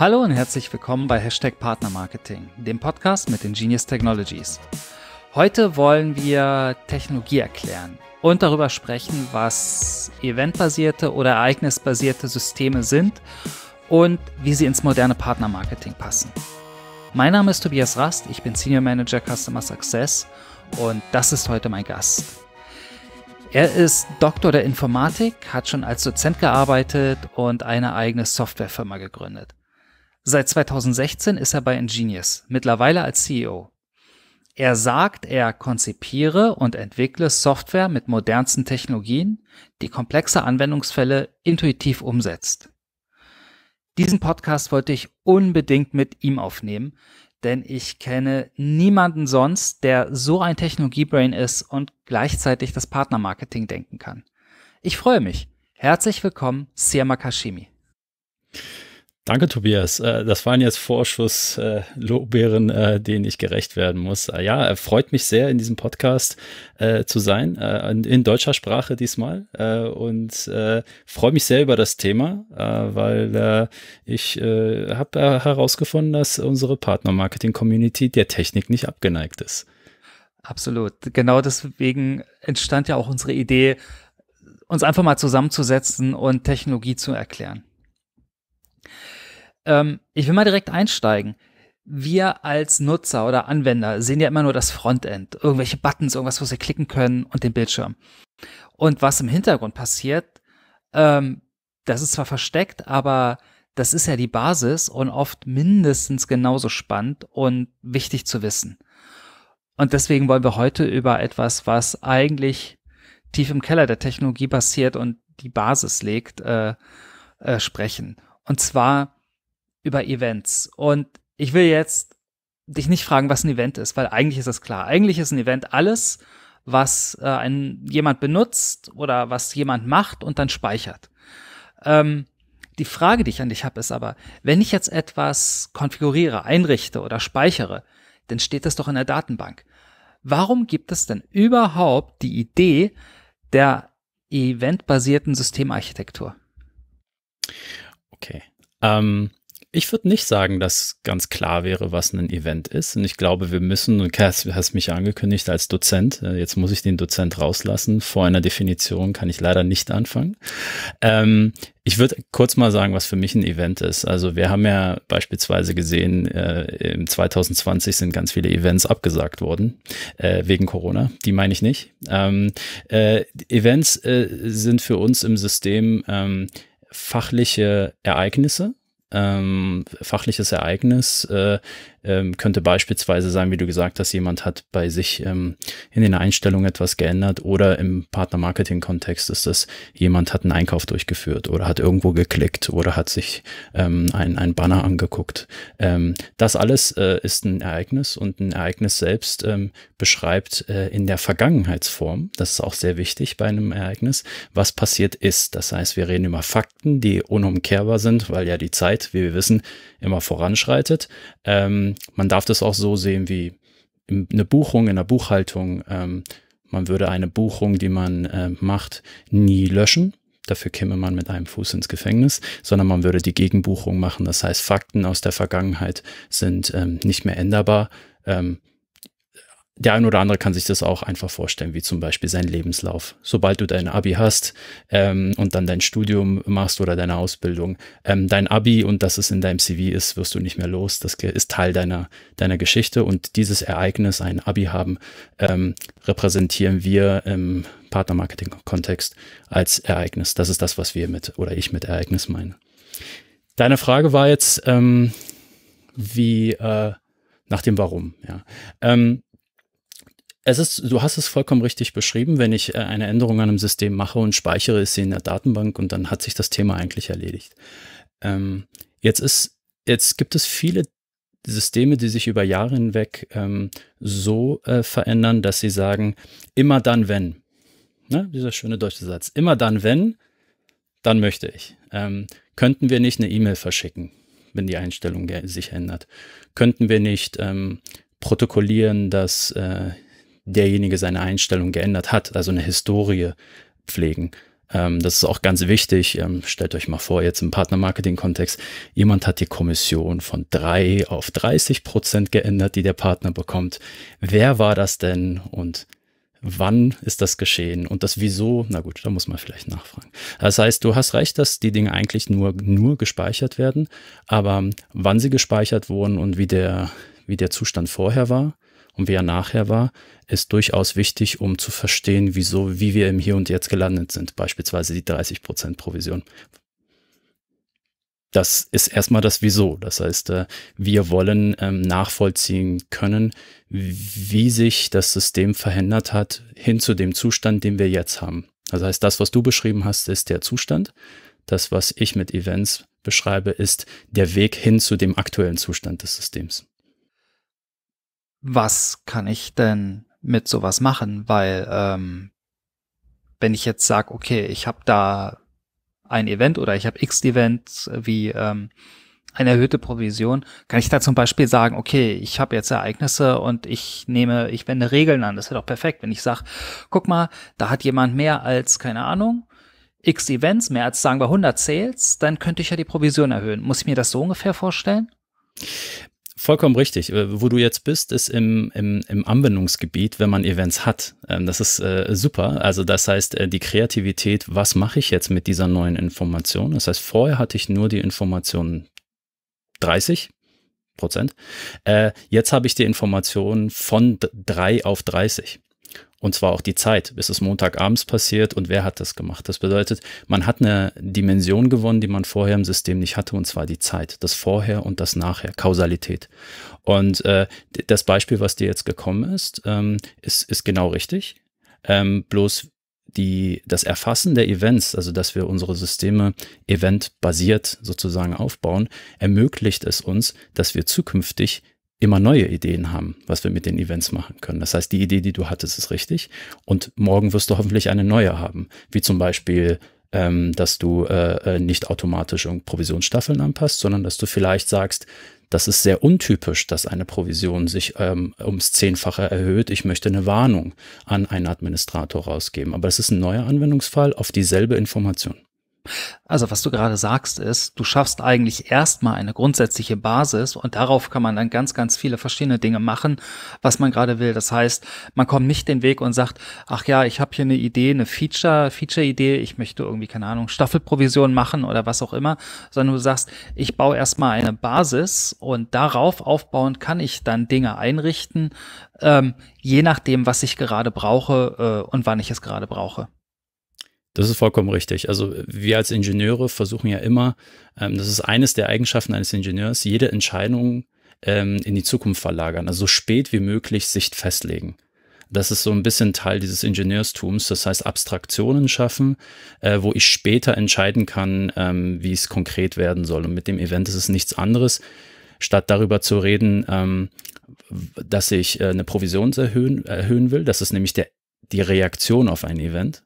Hallo und herzlich willkommen bei Hashtag Partnermarketing, dem Podcast mit den Genius Technologies. Heute wollen wir Technologie erklären und darüber sprechen, was eventbasierte oder ereignisbasierte Systeme sind und wie sie ins moderne Partnermarketing passen. Mein Name ist Tobias Rast, ich bin Senior Manager Customer Success und das ist heute mein Gast. Er ist Doktor der Informatik, hat schon als Dozent gearbeitet und eine eigene Softwarefirma gegründet. Seit 2016 ist er bei Ingenious, mittlerweile als CEO. Er sagt, er konzipiere und entwickle Software mit modernsten Technologien, die komplexe Anwendungsfälle intuitiv umsetzt. Diesen Podcast wollte ich unbedingt mit ihm aufnehmen, denn ich kenne niemanden sonst, der so ein Technologiebrain ist und gleichzeitig das Partnermarketing denken kann. Ich freue mich. Herzlich willkommen, Siama Kashimi. Danke, Tobias. Äh, das waren jetzt Vorschusslobbeeren, äh, denen ich gerecht werden muss. Äh, ja, freut mich sehr, in diesem Podcast zu sein, in deutscher Sprache diesmal. Und freue mich sehr über das Thema, weil ich habe herausgefunden, dass unsere Partner-Marketing-Community der Technik nicht abgeneigt ist. Absolut. Genau deswegen entstand ja auch unsere Idee, uns einfach mal zusammenzusetzen und Technologie zu erklären. Ähm, ich will mal direkt einsteigen. Wir als Nutzer oder Anwender sehen ja immer nur das Frontend, irgendwelche Buttons, irgendwas, wo sie klicken können und den Bildschirm. Und was im Hintergrund passiert, ähm, das ist zwar versteckt, aber das ist ja die Basis und oft mindestens genauso spannend und wichtig zu wissen. Und deswegen wollen wir heute über etwas, was eigentlich tief im Keller der Technologie passiert und die Basis legt, äh, äh, sprechen. Und zwar über Events. Und ich will jetzt dich nicht fragen, was ein Event ist, weil eigentlich ist es klar. Eigentlich ist ein Event alles, was äh, ein, jemand benutzt oder was jemand macht und dann speichert. Ähm, die Frage, die ich an dich habe, ist aber, wenn ich jetzt etwas konfiguriere, einrichte oder speichere, dann steht das doch in der Datenbank. Warum gibt es denn überhaupt die Idee der eventbasierten Systemarchitektur? Okay. Ähm, ich würde nicht sagen, dass ganz klar wäre, was ein Event ist. Und ich glaube, wir müssen, und Cass, du hast mich angekündigt als Dozent, äh, jetzt muss ich den Dozent rauslassen. Vor einer Definition kann ich leider nicht anfangen. Ähm, ich würde kurz mal sagen, was für mich ein Event ist. Also wir haben ja beispielsweise gesehen, äh, im 2020 sind ganz viele Events abgesagt worden äh, wegen Corona. Die meine ich nicht. Ähm, äh, Events äh, sind für uns im System ähm, fachliche Ereignisse, ähm, fachliches Ereignis äh, ähm, könnte beispielsweise sein, wie du gesagt hast, jemand hat bei sich ähm, in den Einstellungen etwas geändert oder im Partner-Marketing-Kontext ist das, jemand hat einen Einkauf durchgeführt oder hat irgendwo geklickt oder hat sich ähm, ein, ein Banner angeguckt. Ähm, das alles äh, ist ein Ereignis und ein Ereignis selbst ähm, beschreibt äh, in der Vergangenheitsform, das ist auch sehr wichtig bei einem Ereignis, was passiert ist. Das heißt, wir reden über Fakten, die unumkehrbar sind, weil ja die Zeit, wie wir wissen, immer voranschreitet. Ähm, man darf das auch so sehen wie eine Buchung in der Buchhaltung. Ähm, man würde eine Buchung, die man äh, macht, nie löschen. Dafür käme man mit einem Fuß ins Gefängnis, sondern man würde die Gegenbuchung machen. Das heißt, Fakten aus der Vergangenheit sind ähm, nicht mehr änderbar. Ähm, der ein oder andere kann sich das auch einfach vorstellen, wie zum Beispiel sein Lebenslauf. Sobald du dein Abi hast ähm, und dann dein Studium machst oder deine Ausbildung, ähm, dein Abi und das es in deinem CV ist, wirst du nicht mehr los. Das ist Teil deiner, deiner Geschichte und dieses Ereignis, ein Abi haben, ähm, repräsentieren wir im Partnermarketing-Kontext als Ereignis. Das ist das, was wir mit oder ich mit Ereignis meine. Deine Frage war jetzt, ähm, wie äh, nach dem Warum, ja. Es ist, du hast es vollkommen richtig beschrieben. Wenn ich äh, eine Änderung an einem System mache und speichere, sie in der Datenbank und dann hat sich das Thema eigentlich erledigt. Ähm, jetzt ist, jetzt gibt es viele Systeme, die sich über Jahre hinweg ähm, so äh, verändern, dass sie sagen, immer dann, wenn. Ne? Dieser schöne deutsche Satz. Immer dann, wenn, dann möchte ich. Ähm, könnten wir nicht eine E-Mail verschicken, wenn die Einstellung sich ändert? Könnten wir nicht ähm, protokollieren, dass äh, derjenige seine Einstellung geändert hat, also eine Historie pflegen. Ähm, das ist auch ganz wichtig. Ähm, stellt euch mal vor, jetzt im Partnermarketing-Kontext, jemand hat die Kommission von drei auf 30 Prozent geändert, die der Partner bekommt. Wer war das denn und wann ist das geschehen und das Wieso? Na gut, da muss man vielleicht nachfragen. Das heißt, du hast recht, dass die Dinge eigentlich nur, nur gespeichert werden, aber wann sie gespeichert wurden und wie der, wie der Zustand vorher war, und wie er nachher war, ist durchaus wichtig, um zu verstehen, wieso, wie wir im Hier und Jetzt gelandet sind. Beispielsweise die 30% Provision. Das ist erstmal das Wieso. Das heißt, äh, wir wollen ähm, nachvollziehen können, wie sich das System verändert hat hin zu dem Zustand, den wir jetzt haben. Das heißt, das, was du beschrieben hast, ist der Zustand. Das, was ich mit Events beschreibe, ist der Weg hin zu dem aktuellen Zustand des Systems was kann ich denn mit sowas machen? Weil ähm, wenn ich jetzt sage, okay, ich habe da ein Event oder ich habe x Events wie ähm, eine erhöhte Provision, kann ich da zum Beispiel sagen, okay, ich habe jetzt Ereignisse und ich nehme, ich wende Regeln an. Das wäre doch perfekt, wenn ich sage, guck mal, da hat jemand mehr als, keine Ahnung, x Events, mehr als sagen wir 100 Sales, dann könnte ich ja die Provision erhöhen. Muss ich mir das so ungefähr vorstellen? Vollkommen richtig. Äh, wo du jetzt bist, ist im, im, im Anwendungsgebiet, wenn man Events hat. Ähm, das ist äh, super. Also das heißt, äh, die Kreativität, was mache ich jetzt mit dieser neuen Information? Das heißt, vorher hatte ich nur die Information 30 Prozent. Jetzt habe ich die Information von 3 auf 30. Und zwar auch die Zeit, bis es Montagabends passiert und wer hat das gemacht. Das bedeutet, man hat eine Dimension gewonnen, die man vorher im System nicht hatte, und zwar die Zeit, das Vorher und das Nachher, Kausalität. Und äh, das Beispiel, was dir jetzt gekommen ist, ähm, ist, ist genau richtig. Ähm, bloß die, das Erfassen der Events, also dass wir unsere Systeme eventbasiert sozusagen aufbauen, ermöglicht es uns, dass wir zukünftig immer neue Ideen haben, was wir mit den Events machen können. Das heißt, die Idee, die du hattest, ist richtig und morgen wirst du hoffentlich eine neue haben, wie zum Beispiel ähm, dass du äh, äh nicht automatisch Provisionsstaffeln anpasst, sondern dass du vielleicht sagst, das ist sehr untypisch, dass eine Provision sich ähm, ums Zehnfache erhöht. Ich möchte eine Warnung an einen Administrator rausgeben. Aber es ist ein neuer Anwendungsfall auf dieselbe Information. Also was du gerade sagst ist, du schaffst eigentlich erstmal eine grundsätzliche Basis und darauf kann man dann ganz, ganz viele verschiedene Dinge machen, was man gerade will. Das heißt, man kommt nicht den Weg und sagt, ach ja, ich habe hier eine Idee, eine Feature, Feature-Idee, ich möchte irgendwie, keine Ahnung, Staffelprovision machen oder was auch immer, sondern du sagst, ich baue erstmal eine Basis und darauf aufbauend kann ich dann Dinge einrichten, ähm, je nachdem, was ich gerade brauche äh, und wann ich es gerade brauche. Das ist vollkommen richtig. Also wir als Ingenieure versuchen ja immer, ähm, das ist eines der Eigenschaften eines Ingenieurs, jede Entscheidung ähm, in die Zukunft verlagern, also so spät wie möglich Sicht festlegen. Das ist so ein bisschen Teil dieses Ingenieurstums, das heißt Abstraktionen schaffen, äh, wo ich später entscheiden kann, ähm, wie es konkret werden soll. Und mit dem Event ist es nichts anderes, statt darüber zu reden, ähm, dass ich äh, eine Provision erhöhen, erhöhen will. Das ist nämlich der, die Reaktion auf ein Event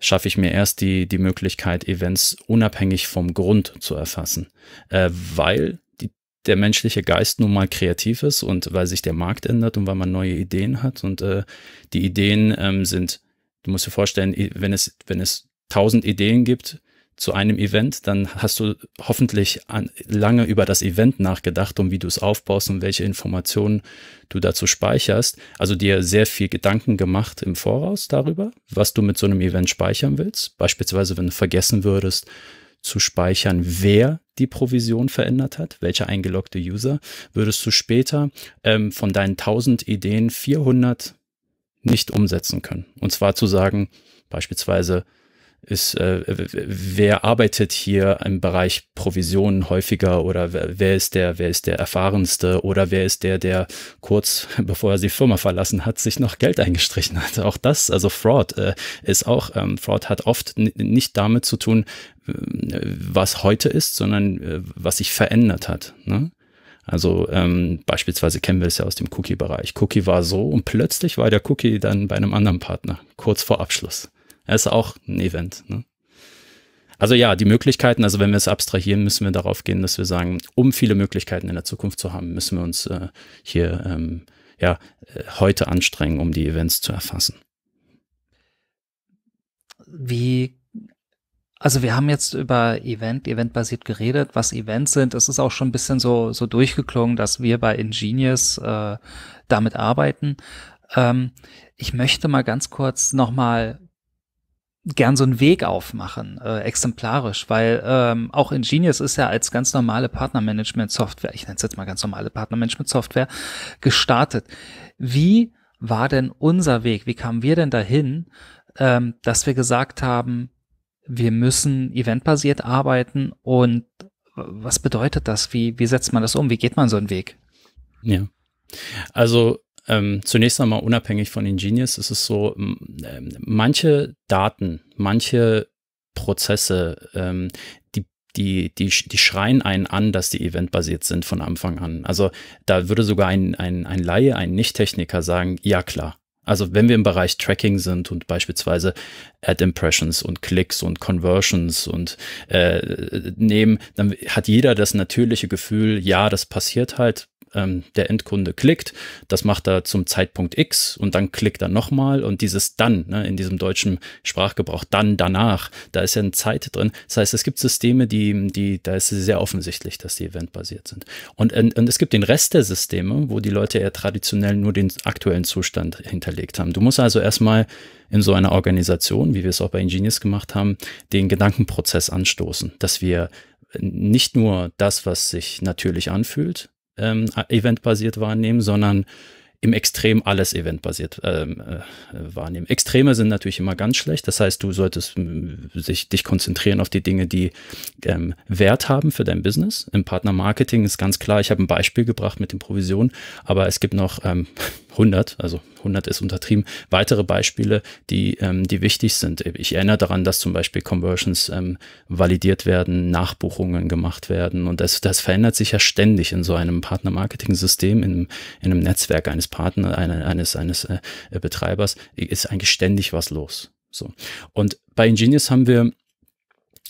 schaffe ich mir erst die, die Möglichkeit, Events unabhängig vom Grund zu erfassen, äh, weil die, der menschliche Geist nun mal kreativ ist und weil sich der Markt ändert und weil man neue Ideen hat. Und äh, die Ideen ähm, sind, du musst dir vorstellen, wenn es, wenn es tausend Ideen gibt, zu einem Event, dann hast du hoffentlich an, lange über das Event nachgedacht und wie du es aufbaust und welche Informationen du dazu speicherst. Also dir sehr viel Gedanken gemacht im Voraus darüber, was du mit so einem Event speichern willst. Beispielsweise, wenn du vergessen würdest zu speichern, wer die Provision verändert hat, welcher eingeloggte User, würdest du später ähm, von deinen 1000 Ideen 400 nicht umsetzen können. Und zwar zu sagen, beispielsweise, ist, äh, wer arbeitet hier im Bereich Provisionen häufiger oder wer, wer, ist der, wer ist der erfahrenste oder wer ist der, der kurz bevor er die Firma verlassen hat, sich noch Geld eingestrichen hat. Auch das, also Fraud äh, ist auch, ähm, Fraud hat oft nicht damit zu tun, äh, was heute ist, sondern äh, was sich verändert hat. Ne? Also ähm, beispielsweise kennen wir es ja aus dem Cookie-Bereich. Cookie war so und plötzlich war der Cookie dann bei einem anderen Partner, kurz vor Abschluss. Er ist auch ein Event. Ne? Also ja, die Möglichkeiten, also wenn wir es abstrahieren, müssen wir darauf gehen, dass wir sagen, um viele Möglichkeiten in der Zukunft zu haben, müssen wir uns äh, hier ähm, ja, äh, heute anstrengen, um die Events zu erfassen. Wie Also wir haben jetzt über Event, eventbasiert geredet, was Events sind. Es ist auch schon ein bisschen so, so durchgeklungen, dass wir bei Ingenious äh, damit arbeiten. Ähm, ich möchte mal ganz kurz nochmal gern so einen Weg aufmachen, äh, exemplarisch, weil ähm, auch Ingenious ist ja als ganz normale Partnermanagement-Software, ich nenne es jetzt mal ganz normale Partnermanagement-Software, gestartet. Wie war denn unser Weg? Wie kamen wir denn dahin, ähm, dass wir gesagt haben, wir müssen eventbasiert arbeiten und was bedeutet das? Wie, wie setzt man das um? Wie geht man so einen Weg? Ja. Also ähm, zunächst einmal unabhängig von Ingenious ist es so, äh, manche Daten, manche Prozesse, ähm, die die, die, die schreien einen an, dass die eventbasiert sind von Anfang an. Also da würde sogar ein, ein, ein Laie, ein Nicht-Techniker sagen, ja klar, also wenn wir im Bereich Tracking sind und beispielsweise Ad Impressions und Klicks und Conversions und äh, nehmen, dann hat jeder das natürliche Gefühl, ja, das passiert halt ähm, der Endkunde klickt, das macht er zum Zeitpunkt X und dann klickt er nochmal und dieses dann, ne, in diesem deutschen Sprachgebrauch, dann, danach, da ist ja eine Zeit drin. Das heißt, es gibt Systeme, die, die, da ist es sehr offensichtlich, dass die eventbasiert sind. Und, und, und es gibt den Rest der Systeme, wo die Leute eher traditionell nur den aktuellen Zustand hinterlegt haben. Du musst also erstmal in so einer Organisation, wie wir es auch bei Ingenious gemacht haben, den Gedankenprozess anstoßen, dass wir nicht nur das, was sich natürlich anfühlt, ähm, eventbasiert wahrnehmen, sondern im Extrem alles eventbasiert ähm, äh, wahrnehmen. Extreme sind natürlich immer ganz schlecht. Das heißt, du solltest sich, dich konzentrieren auf die Dinge, die ähm, Wert haben für dein Business. Im Partnermarketing ist ganz klar, ich habe ein Beispiel gebracht mit den Provisionen, aber es gibt noch ähm, 100, also 100 ist untertrieben, weitere Beispiele, die, ähm, die wichtig sind. Ich erinnere daran, dass zum Beispiel Conversions ähm, validiert werden, Nachbuchungen gemacht werden und das, das verändert sich ja ständig in so einem Partner-Marketing-System, in, in einem Netzwerk eines Partners, eines, eines äh, Betreibers, ist eigentlich ständig was los. So. Und bei Ingenious haben wir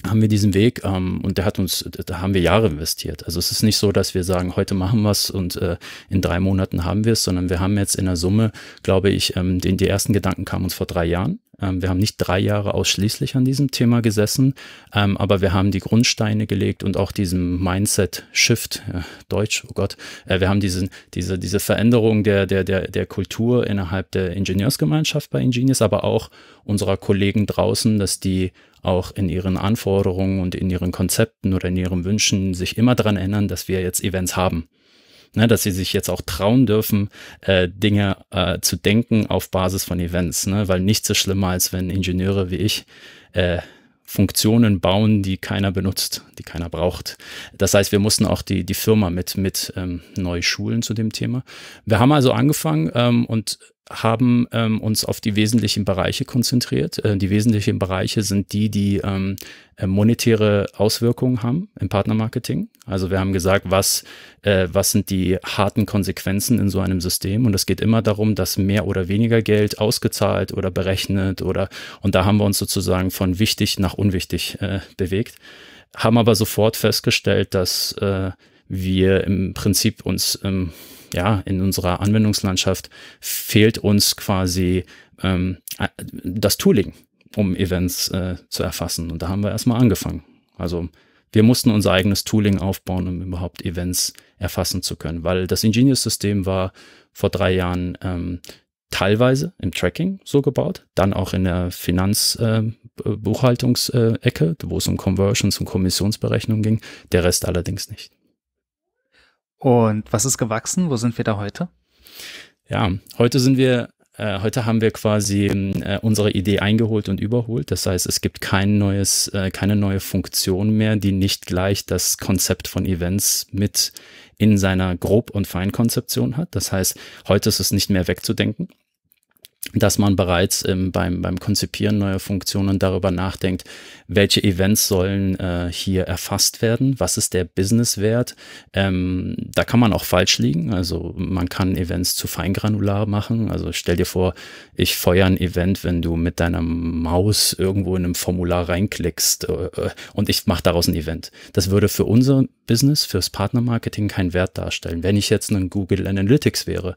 haben wir diesen Weg ähm, und der hat uns, da haben wir Jahre investiert. Also es ist nicht so, dass wir sagen, heute machen wir es und äh, in drei Monaten haben wir es, sondern wir haben jetzt in der Summe, glaube ich, ähm, den, die ersten Gedanken kamen uns vor drei Jahren. Ähm, wir haben nicht drei Jahre ausschließlich an diesem Thema gesessen, ähm, aber wir haben die Grundsteine gelegt und auch diesen Mindset-Shift, äh, Deutsch, oh Gott, äh, wir haben diesen, diese, diese Veränderung der, der, der, der Kultur innerhalb der Ingenieursgemeinschaft bei Ingenious, aber auch unserer Kollegen draußen, dass die auch in ihren Anforderungen und in ihren Konzepten oder in ihren Wünschen sich immer daran erinnern, dass wir jetzt Events haben. Ne, dass sie sich jetzt auch trauen dürfen, äh, Dinge äh, zu denken auf Basis von Events, ne? weil nichts ist schlimmer, als wenn Ingenieure wie ich äh, Funktionen bauen, die keiner benutzt, die keiner braucht. Das heißt, wir mussten auch die, die Firma mit, mit ähm, neu schulen zu dem Thema. Wir haben also angefangen ähm, und haben ähm, uns auf die wesentlichen Bereiche konzentriert. Äh, die wesentlichen Bereiche sind die, die ähm, äh, monetäre Auswirkungen haben im Partnermarketing. Also wir haben gesagt, was, äh, was sind die harten Konsequenzen in so einem System? Und es geht immer darum, dass mehr oder weniger Geld ausgezahlt oder berechnet oder und da haben wir uns sozusagen von wichtig nach unwichtig äh, bewegt, haben aber sofort festgestellt, dass äh, wir im Prinzip uns ähm, ja, in unserer Anwendungslandschaft fehlt uns quasi ähm, das Tooling, um Events äh, zu erfassen. Und da haben wir erstmal angefangen. Also wir mussten unser eigenes Tooling aufbauen, um überhaupt Events erfassen zu können, weil das Ingenious-System war vor drei Jahren ähm, teilweise im Tracking so gebaut, dann auch in der Finanzbuchhaltungsecke, äh, wo es um Conversions und Kommissionsberechnung ging, der Rest allerdings nicht. Und was ist gewachsen? Wo sind wir da heute? Ja, heute sind wir äh, heute haben wir quasi äh, unsere Idee eingeholt und überholt. Das heißt, es gibt kein neues, äh, keine neue Funktion mehr, die nicht gleich das Konzept von Events mit in seiner Grob- und Feinkonzeption hat. Das heißt, heute ist es nicht mehr wegzudenken dass man bereits ähm, beim, beim Konzipieren neuer Funktionen darüber nachdenkt, welche Events sollen äh, hier erfasst werden, was ist der Businesswert. Ähm, da kann man auch falsch liegen, also man kann Events zu feingranular machen. Also stell dir vor, ich feuere ein Event, wenn du mit deiner Maus irgendwo in einem Formular reinklickst äh, äh und ich mache daraus ein Event. Das würde für unser Business, fürs Partnermarketing keinen Wert darstellen. Wenn ich jetzt ein Google Analytics wäre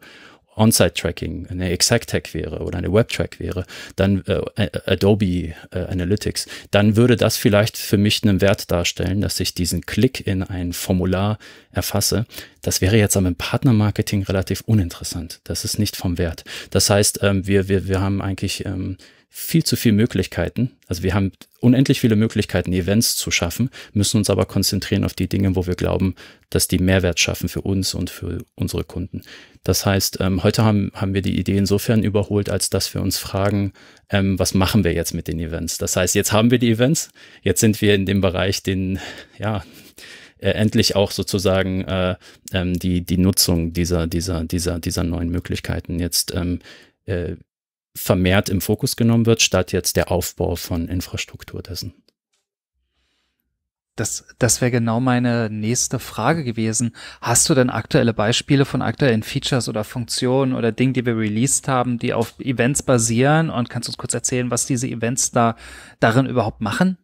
On-Site-Tracking eine Exact-Tag wäre oder eine Web-Track wäre, dann äh, Adobe äh, Analytics, dann würde das vielleicht für mich einen Wert darstellen, dass ich diesen Klick in ein Formular erfasse. Das wäre jetzt im Partnermarketing relativ uninteressant. Das ist nicht vom Wert. Das heißt, ähm, wir, wir, wir haben eigentlich ähm, viel zu viele Möglichkeiten. Also wir haben unendlich viele Möglichkeiten, Events zu schaffen, müssen uns aber konzentrieren auf die Dinge, wo wir glauben, dass die Mehrwert schaffen für uns und für unsere Kunden. Das heißt, ähm, heute haben, haben wir die Idee insofern überholt, als dass wir uns fragen, ähm, was machen wir jetzt mit den Events? Das heißt, jetzt haben wir die Events, jetzt sind wir in dem Bereich, den, ja, äh, endlich auch sozusagen äh, ähm, die, die Nutzung dieser, dieser, dieser, dieser neuen Möglichkeiten jetzt ähm, äh, vermehrt im Fokus genommen wird, statt jetzt der Aufbau von Infrastruktur dessen. Das, das wäre genau meine nächste Frage gewesen. Hast du denn aktuelle Beispiele von aktuellen Features oder Funktionen oder Dingen, die wir released haben, die auf Events basieren? Und kannst du uns kurz erzählen, was diese Events da darin überhaupt machen?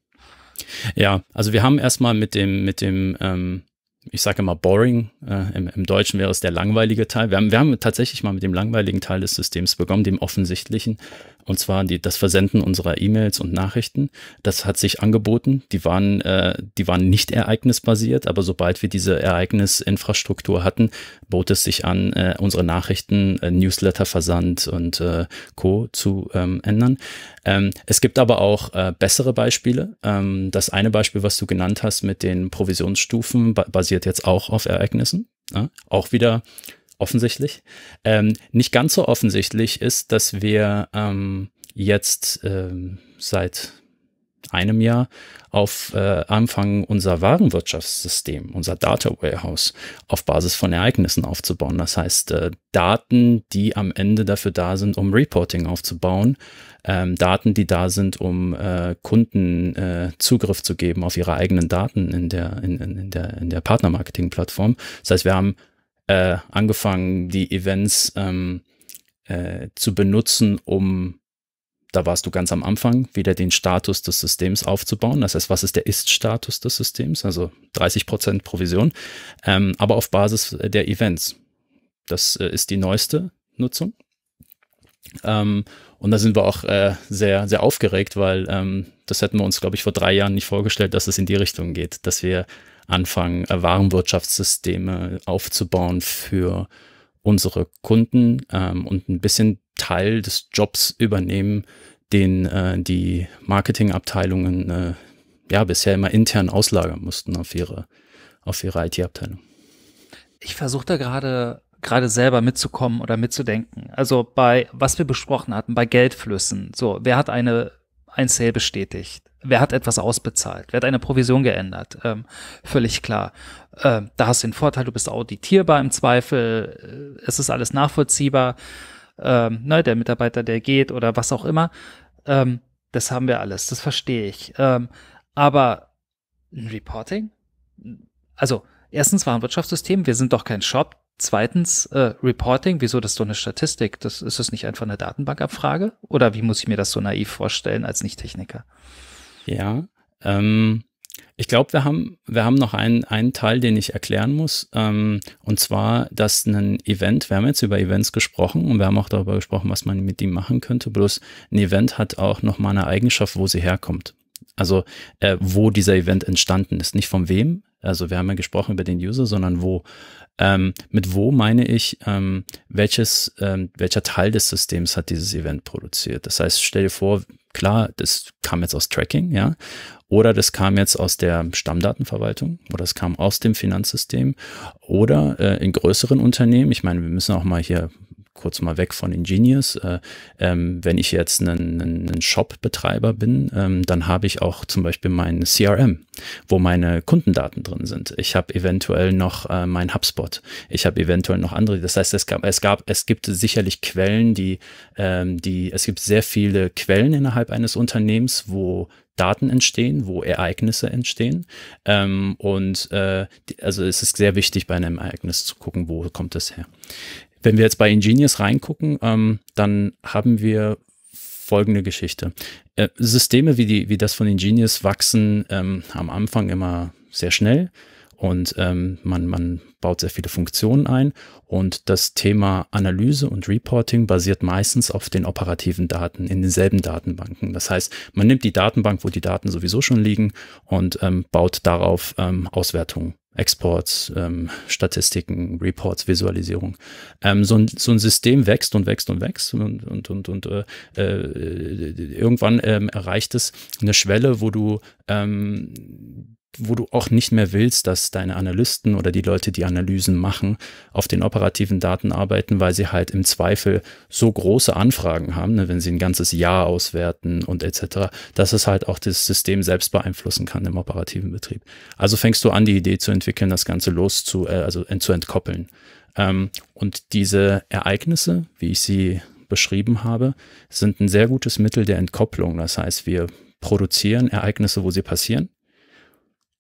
Ja, also wir haben erstmal mit dem, mit dem ähm, ich sage immer boring, äh, im, im, Deutschen wäre es der langweilige Teil. Wir haben, wir haben tatsächlich mal mit dem langweiligen Teil des Systems begonnen, dem offensichtlichen, und zwar die, das Versenden unserer E-Mails und Nachrichten. Das hat sich angeboten. Die waren, äh, die waren nicht ereignisbasiert, aber sobald wir diese Ereignisinfrastruktur hatten, bot es sich an, äh, unsere Nachrichten, äh, Newsletter-Versand und äh, Co. zu ähm, ändern. Ähm, es gibt aber auch äh, bessere Beispiele. Ähm, das eine Beispiel, was du genannt hast mit den Provisionsstufen, ba basiert jetzt auch auf Ereignissen. Ja? Auch wieder offensichtlich. Ähm, nicht ganz so offensichtlich ist, dass wir ähm, jetzt ähm, seit einem Jahr auf äh, anfangen, unser Warenwirtschaftssystem, unser Data Warehouse auf Basis von Ereignissen aufzubauen. Das heißt, äh, Daten, die am Ende dafür da sind, um Reporting aufzubauen, ähm, Daten, die da sind, um äh, Kunden äh, Zugriff zu geben auf ihre eigenen Daten in der, in, in der, in der Partnermarketing-Plattform. Das heißt, wir haben äh, angefangen, die Events ähm, äh, zu benutzen, um, da warst du ganz am Anfang, wieder den Status des Systems aufzubauen. Das heißt, was ist der Ist-Status des Systems? Also 30 Prozent Provision, ähm, aber auf Basis der Events. Das äh, ist die neueste Nutzung. Ähm, und da sind wir auch äh, sehr, sehr aufgeregt, weil ähm, das hätten wir uns, glaube ich, vor drei Jahren nicht vorgestellt, dass es in die Richtung geht, dass wir anfangen, äh, Warenwirtschaftssysteme aufzubauen für unsere Kunden ähm, und ein bisschen Teil des Jobs übernehmen, den äh, die Marketingabteilungen äh, ja bisher immer intern auslagern mussten auf ihre, auf ihre IT-Abteilung. Ich versuche da gerade gerade selber mitzukommen oder mitzudenken. Also bei, was wir besprochen hatten, bei Geldflüssen. So, wer hat eine, ein Sale bestätigt? Wer hat etwas ausbezahlt? Wer hat eine Provision geändert? Ähm, völlig klar. Ähm, da hast du den Vorteil, du bist auditierbar im Zweifel. Äh, es ist alles nachvollziehbar. Ähm, ne, der Mitarbeiter, der geht oder was auch immer. Ähm, das haben wir alles. Das verstehe ich. Ähm, aber ein Reporting? Also, erstens war ein Wirtschaftssystem. Wir sind doch kein Shop. Zweitens, äh, Reporting, wieso das so eine Statistik? Das, ist das nicht einfach eine Datenbankabfrage? Oder wie muss ich mir das so naiv vorstellen als Nicht-Techniker? Ja, ähm, ich glaube, wir haben, wir haben noch einen, einen Teil, den ich erklären muss. Ähm, und zwar, dass ein Event, wir haben jetzt über Events gesprochen und wir haben auch darüber gesprochen, was man mit ihm machen könnte. Bloß ein Event hat auch nochmal eine Eigenschaft, wo sie herkommt. Also, äh, wo dieser Event entstanden ist. Nicht von wem. Also, wir haben ja gesprochen über den User, sondern wo. Ähm, mit wo meine ich, ähm, welches, ähm, welcher Teil des Systems hat dieses Event produziert? Das heißt, stell dir vor, klar, das kam jetzt aus Tracking, ja, oder das kam jetzt aus der Stammdatenverwaltung oder es kam aus dem Finanzsystem oder äh, in größeren Unternehmen. Ich meine, wir müssen auch mal hier kurz mal weg von Ingenious. Äh, ähm, wenn ich jetzt ein, ein Shop-Betreiber bin, ähm, dann habe ich auch zum Beispiel mein CRM, wo meine Kundendaten drin sind. Ich habe eventuell noch äh, mein HubSpot. Ich habe eventuell noch andere. Das heißt, es gab, es gab, es gibt sicherlich Quellen, die, ähm, die, es gibt sehr viele Quellen innerhalb eines Unternehmens, wo Daten entstehen, wo Ereignisse entstehen. Ähm, und äh, also es ist sehr wichtig bei einem Ereignis zu gucken, wo kommt es her. Wenn wir jetzt bei Ingenious reingucken, ähm, dann haben wir folgende Geschichte. Äh, Systeme wie, die, wie das von Ingenious wachsen ähm, am Anfang immer sehr schnell und ähm, man, man baut sehr viele Funktionen ein und das Thema Analyse und Reporting basiert meistens auf den operativen Daten in denselben Datenbanken. Das heißt, man nimmt die Datenbank, wo die Daten sowieso schon liegen und ähm, baut darauf ähm, Auswertungen Exports, ähm, Statistiken, Reports, Visualisierung. Ähm, so, ein, so ein System wächst und wächst und wächst und, und, und, und äh, äh, irgendwann ähm, erreicht es eine Schwelle, wo du ähm, wo du auch nicht mehr willst, dass deine Analysten oder die Leute, die Analysen machen, auf den operativen Daten arbeiten, weil sie halt im Zweifel so große Anfragen haben, ne, wenn sie ein ganzes Jahr auswerten und etc., dass es halt auch das System selbst beeinflussen kann im operativen Betrieb. Also fängst du an, die Idee zu entwickeln, das Ganze los zu, äh, also zu entkoppeln. Ähm, und diese Ereignisse, wie ich sie beschrieben habe, sind ein sehr gutes Mittel der Entkopplung. Das heißt, wir produzieren Ereignisse, wo sie passieren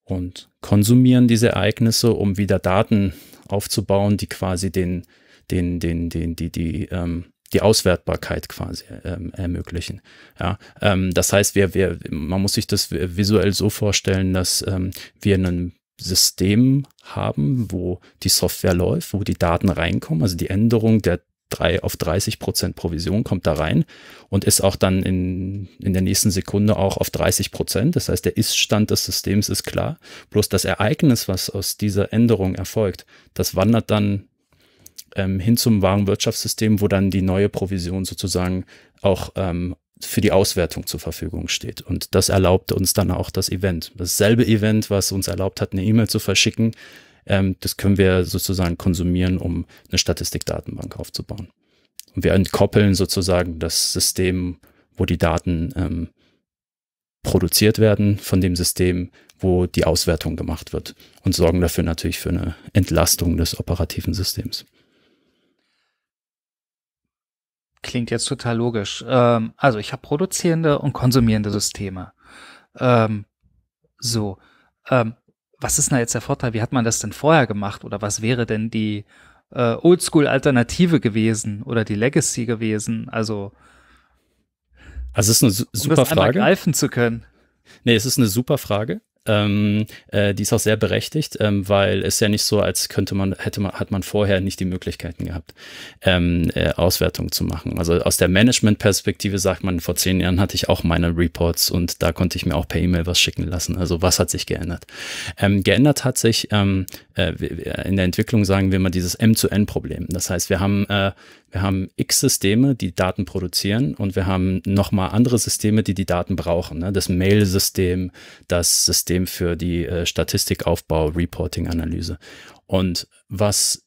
und konsumieren diese Ereignisse, um wieder Daten aufzubauen, die quasi den, den, den, den, die, die, ähm, die Auswertbarkeit quasi ähm, ermöglichen. Ja, ähm, das heißt, wir, wir, man muss sich das visuell so vorstellen, dass ähm, wir ein System haben, wo die Software läuft, wo die Daten reinkommen, also die Änderung der drei, auf 30 Prozent Provision kommt da rein und ist auch dann in, in der nächsten Sekunde auch auf 30 Prozent. Das heißt, der Ist-Stand des Systems ist klar. Bloß das Ereignis, was aus dieser Änderung erfolgt, das wandert dann ähm, hin zum wahren Wirtschaftssystem, wo dann die neue Provision sozusagen auch ähm, für die Auswertung zur Verfügung steht. Und das erlaubt uns dann auch das Event. Dasselbe Event, was uns erlaubt hat, eine E-Mail zu verschicken, ähm, das können wir sozusagen konsumieren, um eine Statistikdatenbank aufzubauen. Und wir entkoppeln sozusagen das System, wo die Daten ähm, produziert werden, von dem System, wo die Auswertung gemacht wird und sorgen dafür natürlich für eine Entlastung des operativen Systems. Klingt jetzt total logisch. Ähm, also ich habe produzierende und konsumierende Systeme. Ähm, so. Ähm, was ist denn jetzt der Vorteil? Wie hat man das denn vorher gemacht? Oder was wäre denn die äh, Oldschool-Alternative gewesen oder die Legacy gewesen? Also, also es ist eine super um das Frage. greifen zu können. Nee, es ist eine super Frage. Ähm, äh, die ist auch sehr berechtigt, ähm, weil es ja nicht so, als könnte man, hätte man, hat man vorher nicht die Möglichkeiten gehabt, ähm, äh, Auswertung zu machen. Also aus der Management-Perspektive sagt man, vor zehn Jahren hatte ich auch meine Reports und da konnte ich mir auch per E-Mail was schicken lassen. Also was hat sich geändert? Ähm, geändert hat sich ähm, äh, in der Entwicklung sagen wir mal dieses M-zu-N-Problem. Das heißt, wir haben äh, wir haben x Systeme, die Daten produzieren und wir haben nochmal andere Systeme, die die Daten brauchen. Ne? Das Mail-System, das System für die äh, Statistikaufbau, Reporting, Analyse. Und was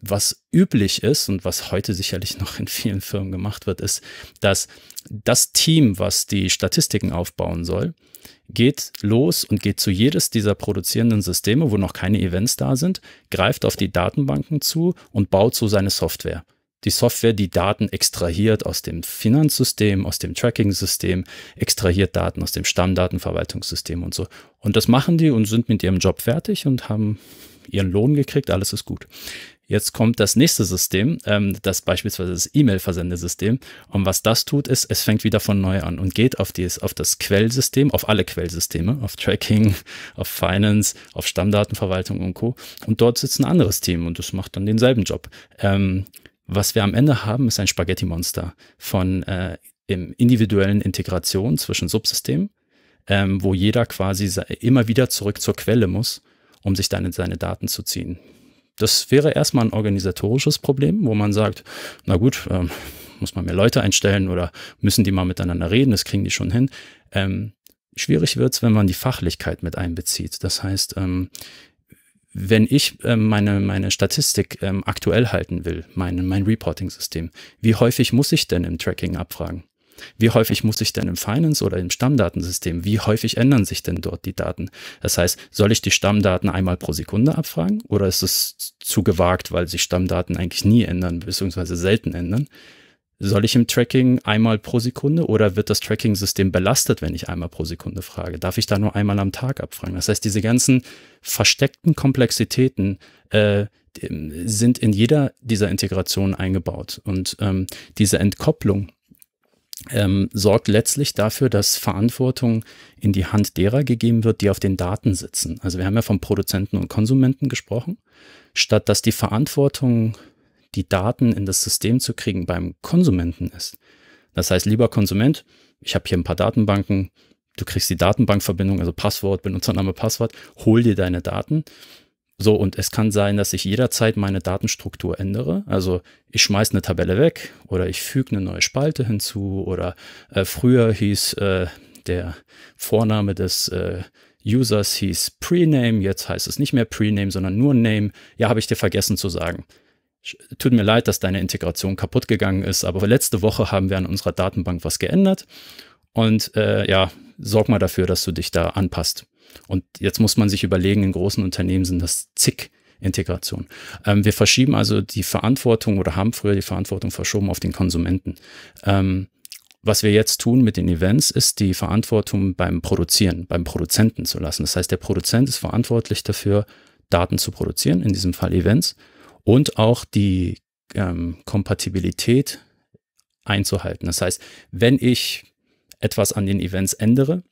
was üblich ist und was heute sicherlich noch in vielen Firmen gemacht wird, ist, dass das Team, was die Statistiken aufbauen soll, geht los und geht zu jedes dieser produzierenden Systeme, wo noch keine Events da sind, greift auf die Datenbanken zu und baut so seine Software die Software die Daten extrahiert aus dem Finanzsystem, aus dem Tracking-System, extrahiert Daten aus dem Stammdatenverwaltungssystem und so. Und das machen die und sind mit ihrem Job fertig und haben ihren Lohn gekriegt, alles ist gut. Jetzt kommt das nächste System, ähm, das beispielsweise das E-Mail-Versendesystem. Und was das tut, ist, es fängt wieder von neu an und geht auf, dies, auf das Quellsystem, auf alle Quellsysteme, auf Tracking, auf Finance, auf Stammdatenverwaltung und Co. Und dort sitzt ein anderes Team und das macht dann denselben Job. Was wir am Ende haben, ist ein Spaghetti-Monster von äh, individuellen Integration zwischen Subsystemen, ähm, wo jeder quasi immer wieder zurück zur Quelle muss, um sich dann in seine Daten zu ziehen. Das wäre erstmal ein organisatorisches Problem, wo man sagt, na gut, ähm, muss man mehr Leute einstellen oder müssen die mal miteinander reden, das kriegen die schon hin. Ähm, schwierig wird's, wenn man die Fachlichkeit mit einbezieht. Das heißt, ähm, wenn ich äh, meine, meine Statistik ähm, aktuell halten will, mein, mein Reporting-System, wie häufig muss ich denn im Tracking abfragen? Wie häufig muss ich denn im Finance oder im Stammdatensystem, wie häufig ändern sich denn dort die Daten? Das heißt, soll ich die Stammdaten einmal pro Sekunde abfragen oder ist es zu gewagt, weil sich Stammdaten eigentlich nie ändern, beziehungsweise selten ändern? Soll ich im Tracking einmal pro Sekunde oder wird das Tracking-System belastet, wenn ich einmal pro Sekunde frage? Darf ich da nur einmal am Tag abfragen? Das heißt, diese ganzen versteckten Komplexitäten äh, sind in jeder dieser Integrationen eingebaut. Und ähm, diese Entkopplung ähm, sorgt letztlich dafür, dass Verantwortung in die Hand derer gegeben wird, die auf den Daten sitzen. Also wir haben ja vom Produzenten und Konsumenten gesprochen. Statt dass die Verantwortung, die Daten in das System zu kriegen, beim Konsumenten ist. Das heißt, lieber Konsument, ich habe hier ein paar Datenbanken, du kriegst die Datenbankverbindung, also Passwort, Benutzername, Passwort, hol dir deine Daten. So, und es kann sein, dass ich jederzeit meine Datenstruktur ändere. Also ich schmeiße eine Tabelle weg oder ich füge eine neue Spalte hinzu oder äh, früher hieß äh, der Vorname des äh, Users hieß Prename, jetzt heißt es nicht mehr Prename, sondern nur Name. Ja, habe ich dir vergessen zu sagen. Tut mir leid, dass deine Integration kaputt gegangen ist, aber letzte Woche haben wir an unserer Datenbank was geändert und äh, ja, sorg mal dafür, dass du dich da anpasst. Und jetzt muss man sich überlegen, in großen Unternehmen sind das zig Integration. Ähm, wir verschieben also die Verantwortung oder haben früher die Verantwortung verschoben auf den Konsumenten. Ähm, was wir jetzt tun mit den Events, ist die Verantwortung beim Produzieren, beim Produzenten zu lassen. Das heißt, der Produzent ist verantwortlich dafür, Daten zu produzieren, in diesem Fall Events, und auch die ähm, Kompatibilität einzuhalten. Das heißt, wenn ich etwas an den Events ändere,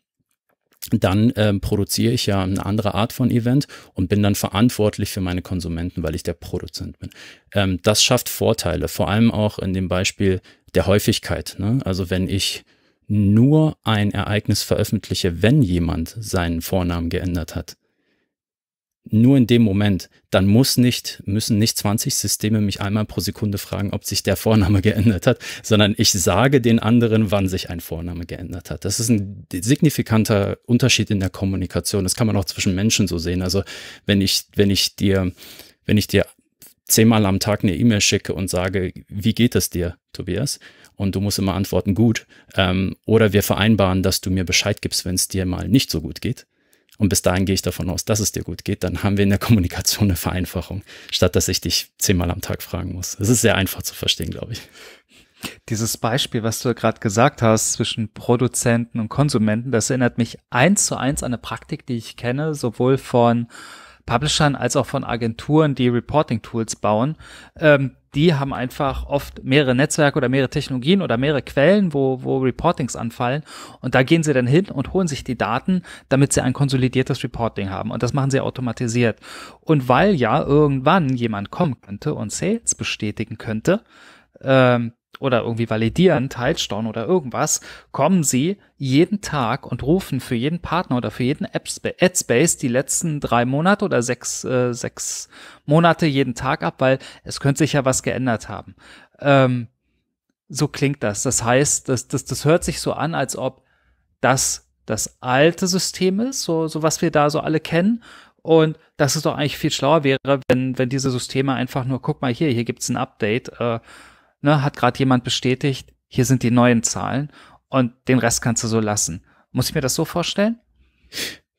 dann ähm, produziere ich ja eine andere Art von Event und bin dann verantwortlich für meine Konsumenten, weil ich der Produzent bin. Ähm, das schafft Vorteile, vor allem auch in dem Beispiel der Häufigkeit. Ne? Also wenn ich nur ein Ereignis veröffentliche, wenn jemand seinen Vornamen geändert hat, nur in dem Moment, dann muss nicht, müssen nicht 20 Systeme mich einmal pro Sekunde fragen, ob sich der Vorname geändert hat, sondern ich sage den anderen, wann sich ein Vorname geändert hat. Das ist ein signifikanter Unterschied in der Kommunikation. Das kann man auch zwischen Menschen so sehen. Also wenn ich, wenn ich dir, wenn ich dir zehnmal am Tag eine E-Mail schicke und sage, wie geht es dir, Tobias? Und du musst immer antworten, gut. Ähm, oder wir vereinbaren, dass du mir Bescheid gibst, wenn es dir mal nicht so gut geht und bis dahin gehe ich davon aus, dass es dir gut geht. Dann haben wir in der Kommunikation eine Vereinfachung, statt dass ich dich zehnmal am Tag fragen muss. Es ist sehr einfach zu verstehen, glaube ich. Dieses Beispiel, was du gerade gesagt hast zwischen Produzenten und Konsumenten, das erinnert mich eins zu eins an eine Praktik, die ich kenne, sowohl von Publishern als auch von Agenturen, die Reporting-Tools bauen. Ähm, die haben einfach oft mehrere Netzwerke oder mehrere Technologien oder mehrere Quellen, wo, wo Reportings anfallen. Und da gehen sie dann hin und holen sich die Daten, damit sie ein konsolidiertes Reporting haben. Und das machen sie automatisiert. Und weil ja irgendwann jemand kommen könnte und Sales bestätigen könnte, ähm, oder irgendwie validieren, Teilstone oder irgendwas, kommen sie jeden Tag und rufen für jeden Partner oder für jeden Adspace die letzten drei Monate oder sechs, äh, sechs Monate jeden Tag ab, weil es könnte sich ja was geändert haben. Ähm, so klingt das. Das heißt, das, das, das hört sich so an, als ob das das alte System ist, so, so was wir da so alle kennen. Und dass es doch eigentlich viel schlauer wäre, wenn, wenn diese Systeme einfach nur, guck mal hier, hier gibt's ein Update. Äh, ne, hat gerade jemand bestätigt, hier sind die neuen Zahlen und den Rest kannst du so lassen. Muss ich mir das so vorstellen?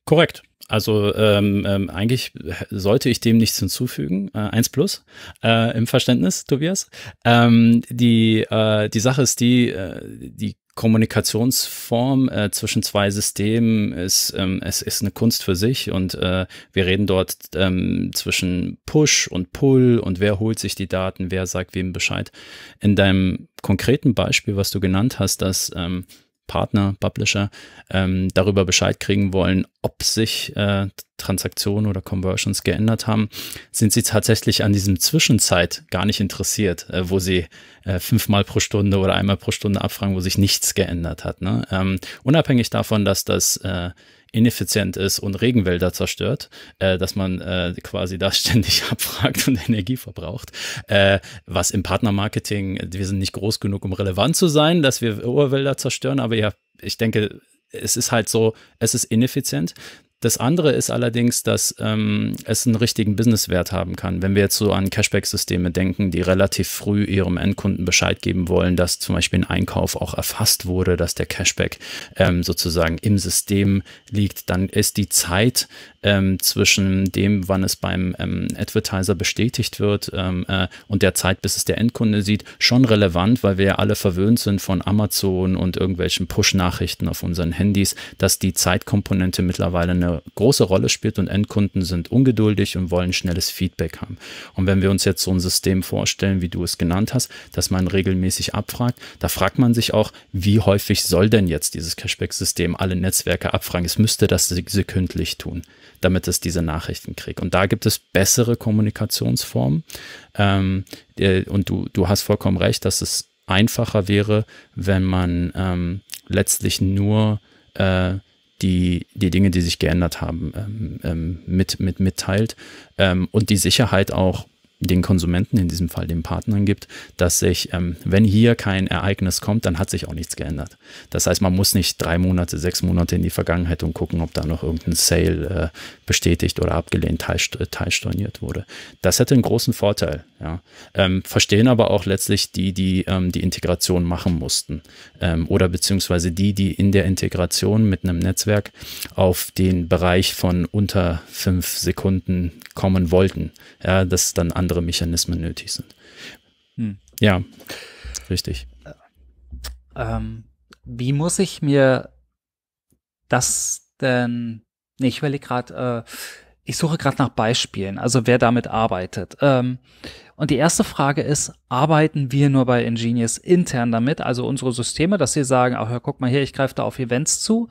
Korrekt. Also ähm, ähm, eigentlich sollte ich dem nichts hinzufügen. Äh, 1 plus äh, im Verständnis, Tobias. Ähm, die, äh, die Sache ist die, äh, die Kommunikationsform äh, zwischen zwei Systemen ist, ähm, es ist eine Kunst für sich und äh, wir reden dort ähm, zwischen Push und Pull und wer holt sich die Daten, wer sagt wem Bescheid. In deinem konkreten Beispiel, was du genannt hast, dass ähm, Partner, Publisher ähm, darüber Bescheid kriegen wollen, ob sich äh, Transaktionen oder Conversions geändert haben, sind sie tatsächlich an diesem Zwischenzeit gar nicht interessiert, äh, wo sie äh, fünfmal pro Stunde oder einmal pro Stunde abfragen, wo sich nichts geändert hat. Ne? Ähm, unabhängig davon, dass das äh, ineffizient ist und Regenwälder zerstört, äh, dass man äh, quasi da ständig abfragt und Energie verbraucht. Äh, was im Partnermarketing, wir sind nicht groß genug, um relevant zu sein, dass wir Urwälder zerstören, aber ja, ich denke, es ist halt so, es ist ineffizient. Das andere ist allerdings, dass ähm, es einen richtigen Businesswert haben kann. Wenn wir jetzt so an Cashback-Systeme denken, die relativ früh ihrem Endkunden Bescheid geben wollen, dass zum Beispiel ein Einkauf auch erfasst wurde, dass der Cashback ähm, sozusagen im System liegt, dann ist die Zeit ähm, zwischen dem, wann es beim ähm, Advertiser bestätigt wird ähm, äh, und der Zeit, bis es der Endkunde sieht, schon relevant, weil wir ja alle verwöhnt sind von Amazon und irgendwelchen Push-Nachrichten auf unseren Handys, dass die Zeitkomponente mittlerweile eine eine große Rolle spielt und Endkunden sind ungeduldig und wollen schnelles Feedback haben. Und wenn wir uns jetzt so ein System vorstellen, wie du es genannt hast, dass man regelmäßig abfragt, da fragt man sich auch, wie häufig soll denn jetzt dieses Cashback-System alle Netzwerke abfragen? Es müsste das sekündlich tun, damit es diese Nachrichten kriegt. Und da gibt es bessere Kommunikationsformen. Ähm, und du, du hast vollkommen recht, dass es einfacher wäre, wenn man ähm, letztlich nur äh, die, die Dinge, die sich geändert haben, ähm, ähm, mit, mit mitteilt ähm, und die Sicherheit auch den Konsumenten, in diesem Fall den Partnern gibt, dass sich, ähm, wenn hier kein Ereignis kommt, dann hat sich auch nichts geändert. Das heißt, man muss nicht drei Monate, sechs Monate in die Vergangenheit und gucken, ob da noch irgendein Sale äh, bestätigt oder abgelehnt, teilstorniert wurde. Das hätte einen großen Vorteil. Ja. Ähm, verstehen aber auch letztlich die, die ähm, die Integration machen mussten ähm, oder beziehungsweise die, die in der Integration mit einem Netzwerk auf den Bereich von unter fünf Sekunden kommen wollten. Ja, dass dann andere Mechanismen nötig sind. Hm. Ja, richtig. Ähm, wie muss ich mir das denn, nee, ich überlege gerade, äh, ich suche gerade nach Beispielen, also wer damit arbeitet. Ähm, und die erste Frage ist, arbeiten wir nur bei Ingenious intern damit, also unsere Systeme, dass sie sagen, ach, guck mal hier, ich greife da auf Events zu.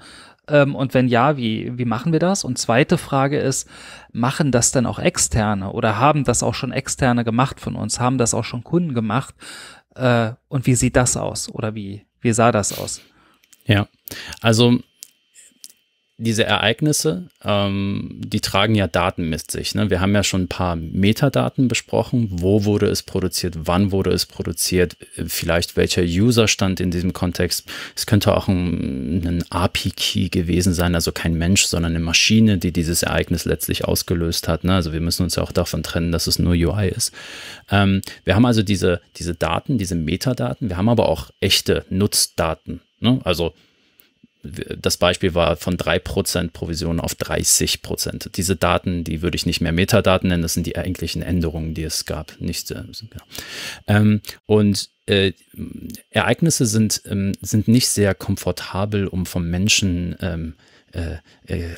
Ähm, und wenn ja, wie, wie machen wir das? Und zweite Frage ist, machen das denn auch Externe oder haben das auch schon Externe gemacht von uns? Haben das auch schon Kunden gemacht? Äh, und wie sieht das aus? Oder wie, wie sah das aus? Ja, also diese Ereignisse, ähm, die tragen ja Daten mit sich. Ne? Wir haben ja schon ein paar Metadaten besprochen. Wo wurde es produziert? Wann wurde es produziert? Vielleicht welcher User stand in diesem Kontext? Es könnte auch ein, ein API-Key gewesen sein, also kein Mensch, sondern eine Maschine, die dieses Ereignis letztlich ausgelöst hat. Ne? Also wir müssen uns ja auch davon trennen, dass es nur UI ist. Ähm, wir haben also diese, diese Daten, diese Metadaten. Wir haben aber auch echte Nutzdaten. Ne? Also das Beispiel war von 3% Provision auf 30%. Diese Daten, die würde ich nicht mehr Metadaten nennen, das sind die eigentlichen Änderungen, die es gab. Nicht, äh, ähm, und äh, Ereignisse sind, ähm, sind nicht sehr komfortabel, um vom Menschen ähm, äh, äh,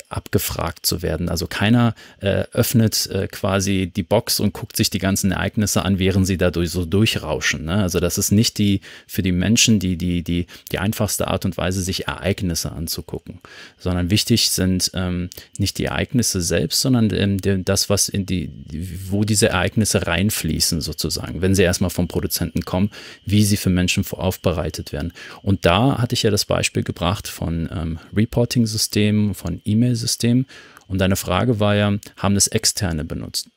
abgefragt zu werden. Also keiner äh, öffnet äh, quasi die Box und guckt sich die ganzen Ereignisse an, während sie dadurch so durchrauschen. Ne? Also das ist nicht die für die Menschen die, die, die, die einfachste Art und Weise, sich Ereignisse anzugucken, sondern wichtig sind ähm, nicht die Ereignisse selbst, sondern ähm, das, was in die, wo diese Ereignisse reinfließen sozusagen, wenn sie erstmal vom Produzenten kommen, wie sie für Menschen aufbereitet werden. Und da hatte ich ja das Beispiel gebracht von ähm, Reporting-Systemen, von E-Mail-System. Und deine Frage war ja, haben das Externe benutzt?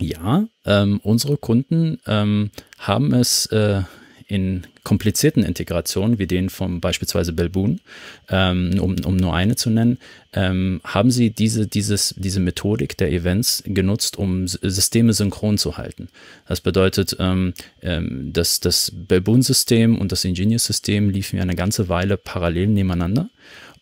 Ja, ähm, unsere Kunden ähm, haben es äh, in komplizierten Integrationen, wie den von beispielsweise Belboon, ähm, um, um nur eine zu nennen, ähm, haben sie diese, dieses, diese Methodik der Events genutzt, um Systeme synchron zu halten. Das bedeutet, ähm, ähm dass das Belboon-System und das Ingenious-System liefen ja eine ganze Weile parallel nebeneinander.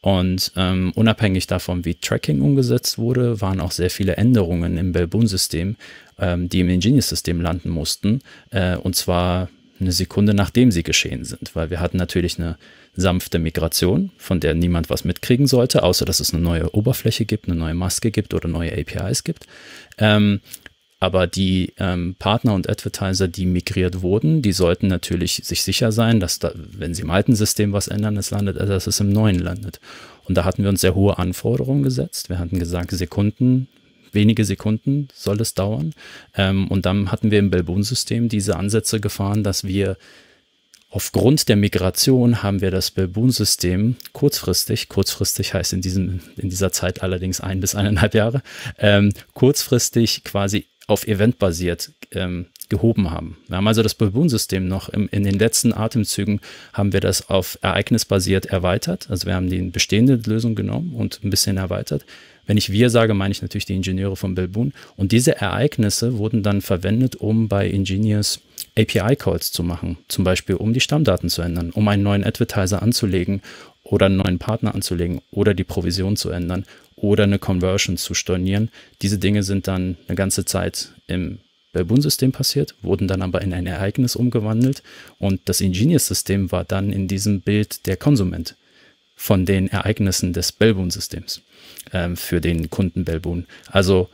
Und ähm, unabhängig davon, wie Tracking umgesetzt wurde, waren auch sehr viele Änderungen im Belboon-System, ähm, die im Ingenious-System landen mussten. Äh, und zwar eine Sekunde nachdem sie geschehen sind, weil wir hatten natürlich eine sanfte Migration, von der niemand was mitkriegen sollte, außer dass es eine neue Oberfläche gibt, eine neue Maske gibt oder neue APIs gibt. Ähm, aber die ähm, Partner und Advertiser, die migriert wurden, die sollten natürlich sich sicher sein, dass da, wenn sie im alten System was ändern, es landet, also dass es im neuen landet. Und da hatten wir uns sehr hohe Anforderungen gesetzt. Wir hatten gesagt, Sekunden, wenige Sekunden soll es dauern. Ähm, und dann hatten wir im Belboon-System diese Ansätze gefahren, dass wir Aufgrund der Migration haben wir das Belboon-System kurzfristig, kurzfristig heißt in, diesem, in dieser Zeit allerdings ein bis eineinhalb Jahre, ähm, kurzfristig quasi auf Event basiert ähm, gehoben haben. Wir haben also das Belboon-System noch im, in den letzten Atemzügen haben wir das auf ereignisbasiert erweitert. Also wir haben die bestehende Lösung genommen und ein bisschen erweitert. Wenn ich wir sage, meine ich natürlich die Ingenieure von Belboon. Und diese Ereignisse wurden dann verwendet, um bei Engineers API-Calls zu machen. Zum Beispiel, um die Stammdaten zu ändern, um einen neuen Advertiser anzulegen oder einen neuen Partner anzulegen oder die Provision zu ändern oder eine Conversion zu stornieren. Diese Dinge sind dann eine ganze Zeit im Belboon-System passiert, wurden dann aber in ein Ereignis umgewandelt und das Ingenious-System war dann in diesem Bild der Konsument. von den Ereignissen des Belboon-Systems ähm, für den Kunden Belboon. Also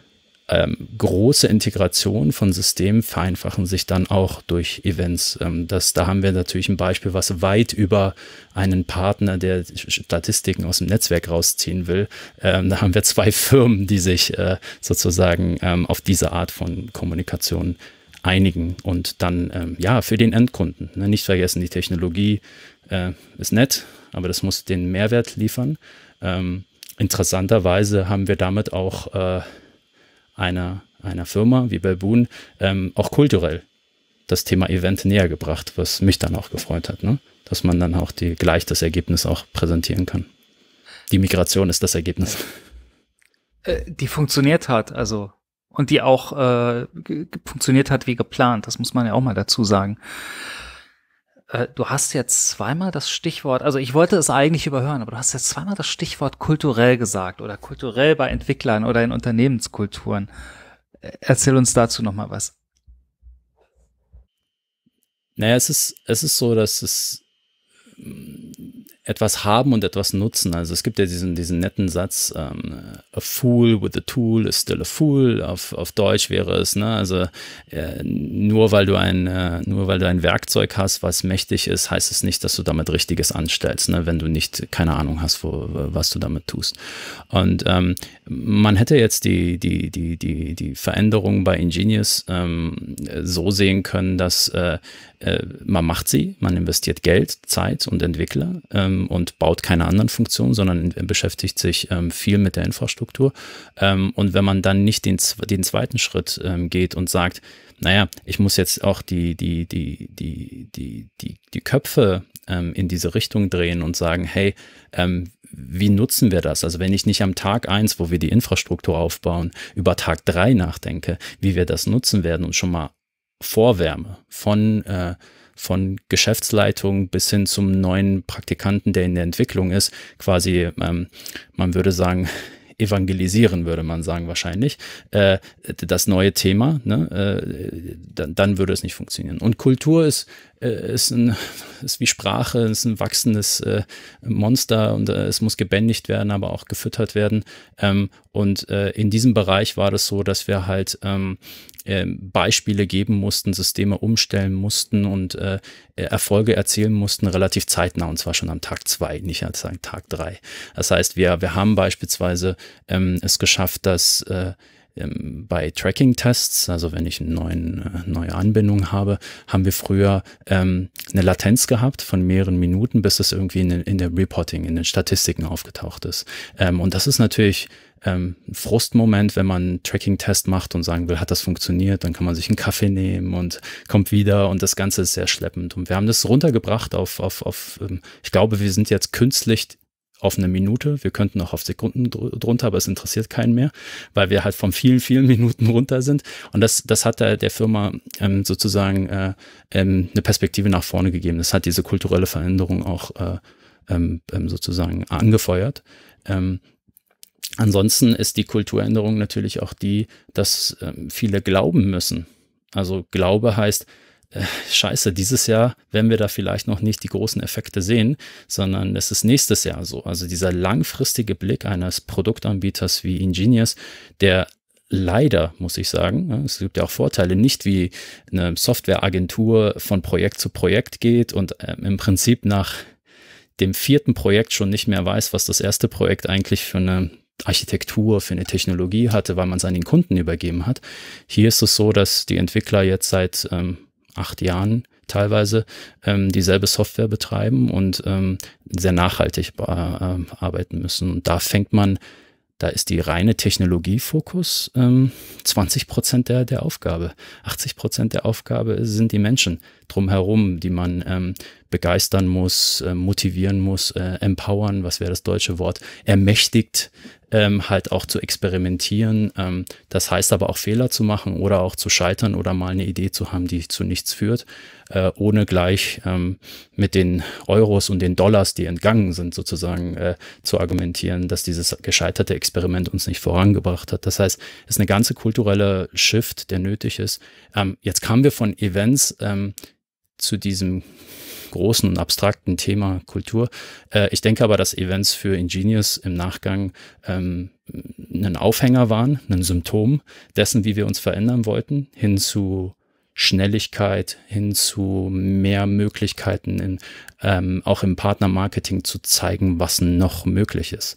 ähm, große Integration von Systemen vereinfachen sich dann auch durch Events. Ähm, das, da haben wir natürlich ein Beispiel, was weit über einen Partner, der Statistiken aus dem Netzwerk rausziehen will. Ähm, da haben wir zwei Firmen, die sich äh, sozusagen ähm, auf diese Art von Kommunikation einigen und dann ähm, ja für den Endkunden. Ne, nicht vergessen, die Technologie äh, ist nett, aber das muss den Mehrwert liefern. Ähm, interessanterweise haben wir damit auch äh, einer, einer Firma wie Belboon ähm, auch kulturell das Thema Event näher gebracht, was mich dann auch gefreut hat, ne? dass man dann auch die, gleich das Ergebnis auch präsentieren kann. Die Migration ist das Ergebnis. Äh, die funktioniert hat, also und die auch äh, funktioniert hat wie geplant, das muss man ja auch mal dazu sagen. Äh, du hast jetzt zweimal das Stichwort, also ich wollte es eigentlich überhören, aber du hast jetzt zweimal das Stichwort kulturell gesagt oder kulturell bei Entwicklern oder in Unternehmenskulturen. Äh, erzähl uns dazu noch mal was. Naja, es ist, es ist so, dass es etwas haben und etwas nutzen. Also es gibt ja diesen, diesen netten Satz, ähm, a fool with a tool is still a fool. Auf, auf Deutsch wäre es, ne, also äh, nur weil du ein, äh, nur weil du ein Werkzeug hast, was mächtig ist, heißt es nicht, dass du damit Richtiges anstellst, ne, wenn du nicht keine Ahnung hast, wo, was du damit tust. Und ähm, man hätte jetzt die, die, die, die, die Veränderung bei Ingenious ähm, so sehen können, dass äh, äh, man macht sie, man investiert Geld, Zeit und Entwickler ähm, und baut keine anderen Funktionen, sondern beschäftigt sich ähm, viel mit der Infrastruktur. Ähm, und wenn man dann nicht den, den zweiten Schritt ähm, geht und sagt, naja, ich muss jetzt auch die, die, die, die, die, die, die Köpfe ähm, in diese Richtung drehen und sagen, hey, ähm, wie nutzen wir das? Also wenn ich nicht am Tag eins, wo wir die Infrastruktur aufbauen, über Tag drei nachdenke, wie wir das nutzen werden und schon mal Vorwärme von, äh, von Geschäftsleitung bis hin zum neuen Praktikanten, der in der Entwicklung ist, quasi, ähm, man würde sagen, evangelisieren, würde man sagen wahrscheinlich, äh, das neue Thema, ne, äh, dann, dann würde es nicht funktionieren. Und Kultur ist, äh, ist, ein, ist wie Sprache, ist ein wachsendes äh, Monster und äh, es muss gebändigt werden, aber auch gefüttert werden. Ähm, und äh, in diesem Bereich war das so, dass wir halt ähm, ähm, Beispiele geben mussten, Systeme umstellen mussten und äh, Erfolge erzielen mussten, relativ zeitnah, und zwar schon am Tag zwei, nicht am Tag drei. Das heißt, wir, wir haben beispielsweise ähm, es geschafft, dass äh, ähm, bei Tracking-Tests, also wenn ich eine neuen, äh, neue Anbindung habe, haben wir früher ähm, eine Latenz gehabt von mehreren Minuten, bis es irgendwie in, in der Reporting, in den Statistiken aufgetaucht ist. Ähm, und das ist natürlich ähm, ein Frustmoment, wenn man einen Tracking-Test macht und sagen will, hat das funktioniert, dann kann man sich einen Kaffee nehmen und kommt wieder und das Ganze ist sehr schleppend. Und wir haben das runtergebracht auf, auf, auf ähm, ich glaube, wir sind jetzt künstlich auf eine Minute. Wir könnten auch auf Sekunden drunter, aber es interessiert keinen mehr, weil wir halt von vielen, vielen Minuten runter sind. Und das, das hat der, der Firma ähm, sozusagen äh, ähm, eine Perspektive nach vorne gegeben. Das hat diese kulturelle Veränderung auch äh, ähm, ähm sozusagen angefeuert. Ähm, ansonsten ist die Kulturänderung natürlich auch die, dass ähm, viele glauben müssen. Also Glaube heißt, äh, scheiße, dieses Jahr werden wir da vielleicht noch nicht die großen Effekte sehen, sondern es ist nächstes Jahr so. Also dieser langfristige Blick eines Produktanbieters wie Ingenious, der leider, muss ich sagen, es gibt ja auch Vorteile, nicht wie eine Softwareagentur von Projekt zu Projekt geht und ähm, im Prinzip nach dem vierten Projekt schon nicht mehr weiß, was das erste Projekt eigentlich für eine Architektur, für eine Technologie hatte, weil man es an den Kunden übergeben hat. Hier ist es so, dass die Entwickler jetzt seit ähm, acht Jahren teilweise ähm, dieselbe Software betreiben und ähm, sehr nachhaltig äh, arbeiten müssen. Und da fängt man, da ist die reine Technologiefokus ähm, 20 Prozent der, der Aufgabe. 80 Prozent der Aufgabe sind die Menschen drumherum, die man ähm, begeistern muss, äh, motivieren muss, äh, empowern, was wäre das deutsche Wort, ermächtigt, ähm, halt auch zu experimentieren. Ähm, das heißt aber auch Fehler zu machen oder auch zu scheitern oder mal eine Idee zu haben, die zu nichts führt, äh, ohne gleich ähm, mit den Euros und den Dollars, die entgangen sind, sozusagen äh, zu argumentieren, dass dieses gescheiterte Experiment uns nicht vorangebracht hat. Das heißt, es ist eine ganze kulturelle Shift, der nötig ist. Ähm, jetzt kamen wir von Events, ähm, zu diesem großen und abstrakten Thema Kultur. Äh, ich denke aber, dass Events für Ingenious im Nachgang ähm, ein Aufhänger waren, ein Symptom dessen, wie wir uns verändern wollten, hin zu Schnelligkeit, hin zu mehr Möglichkeiten, in, ähm, auch im Partnermarketing zu zeigen, was noch möglich ist.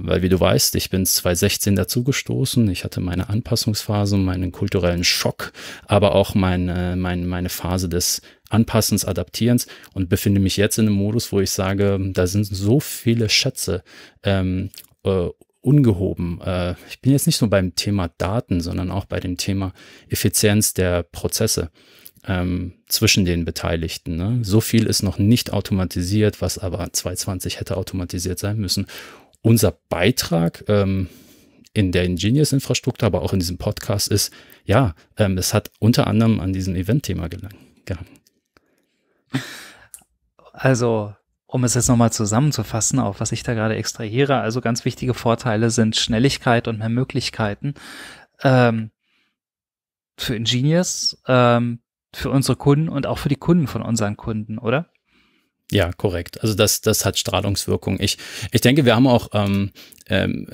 Weil wie du weißt, ich bin 2016 dazugestoßen. Ich hatte meine Anpassungsphase, meinen kulturellen Schock, aber auch meine, meine, meine Phase des Anpassens, Adaptierens und befinde mich jetzt in einem Modus, wo ich sage, da sind so viele Schätze ähm, äh, ungehoben. Äh, ich bin jetzt nicht nur beim Thema Daten, sondern auch bei dem Thema Effizienz der Prozesse ähm, zwischen den Beteiligten. Ne? So viel ist noch nicht automatisiert, was aber 2020 hätte automatisiert sein müssen unser Beitrag ähm, in der Ingenious-Infrastruktur, aber auch in diesem Podcast ist, ja, ähm, es hat unter anderem an diesem Event-Thema gehangen. Also, um es jetzt nochmal zusammenzufassen, auf was ich da gerade extrahiere, also ganz wichtige Vorteile sind Schnelligkeit und mehr Möglichkeiten ähm, für Ingenious, ähm, für unsere Kunden und auch für die Kunden von unseren Kunden, oder? Ja, korrekt. Also das, das hat Strahlungswirkung. Ich, ich denke, wir haben auch ähm, ähm,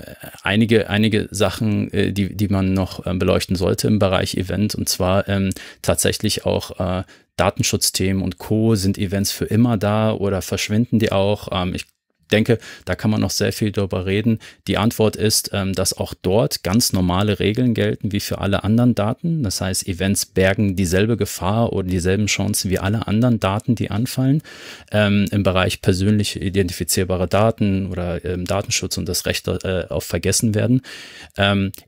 einige, einige Sachen, äh, die, die man noch äh, beleuchten sollte im Bereich Event. Und zwar ähm, tatsächlich auch äh, Datenschutzthemen und Co. Sind Events für immer da oder verschwinden die auch? Ähm, ich denke, da kann man noch sehr viel darüber reden. Die Antwort ist, ähm, dass auch dort ganz normale Regeln gelten wie für alle anderen Daten. Das heißt, Events bergen dieselbe Gefahr oder dieselben Chancen wie alle anderen Daten, die anfallen. Ähm, Im Bereich persönlich identifizierbare Daten oder ähm, Datenschutz und das Recht äh, auf Vergessen werden.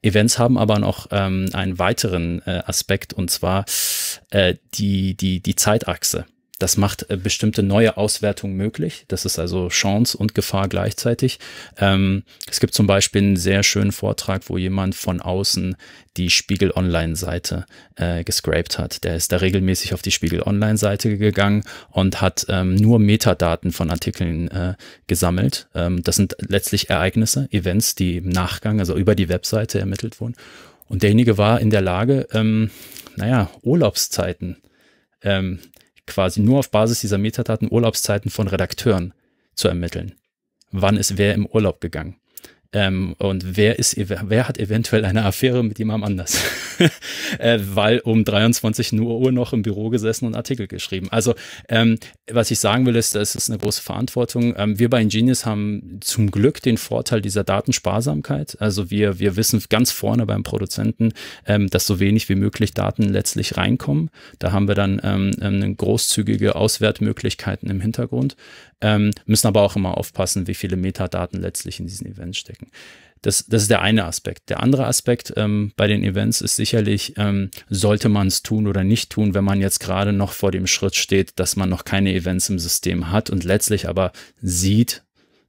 Events haben aber noch einen weiteren äh, Aspekt und zwar äh, die, die, die Zeitachse. Das macht äh, bestimmte neue Auswertungen möglich. Das ist also Chance und Gefahr gleichzeitig. Ähm, es gibt zum Beispiel einen sehr schönen Vortrag, wo jemand von außen die Spiegel Online-Seite äh, gescraped hat. Der ist da regelmäßig auf die Spiegel Online-Seite gegangen und hat ähm, nur Metadaten von Artikeln äh, gesammelt. Ähm, das sind letztlich Ereignisse, Events, die im Nachgang, also über die Webseite ermittelt wurden. Und derjenige war in der Lage, ähm, naja, Urlaubszeiten ähm, quasi nur auf Basis dieser Metadaten Urlaubszeiten von Redakteuren zu ermitteln. Wann ist wer im Urlaub gegangen? Ähm, und wer ist, wer hat eventuell eine Affäre mit jemandem anders? äh, weil um 23 Uhr noch im Büro gesessen und Artikel geschrieben. Also, ähm, was ich sagen will, ist, das ist eine große Verantwortung. Ähm, wir bei Ingenious haben zum Glück den Vorteil dieser Datensparsamkeit. Also wir, wir wissen ganz vorne beim Produzenten, ähm, dass so wenig wie möglich Daten letztlich reinkommen. Da haben wir dann ähm, eine großzügige Auswertmöglichkeiten im Hintergrund. Ähm, müssen aber auch immer aufpassen, wie viele Metadaten letztlich in diesen Events stecken. Das, das ist der eine Aspekt. Der andere Aspekt ähm, bei den Events ist sicherlich, ähm, sollte man es tun oder nicht tun, wenn man jetzt gerade noch vor dem Schritt steht, dass man noch keine Events im System hat und letztlich aber sieht,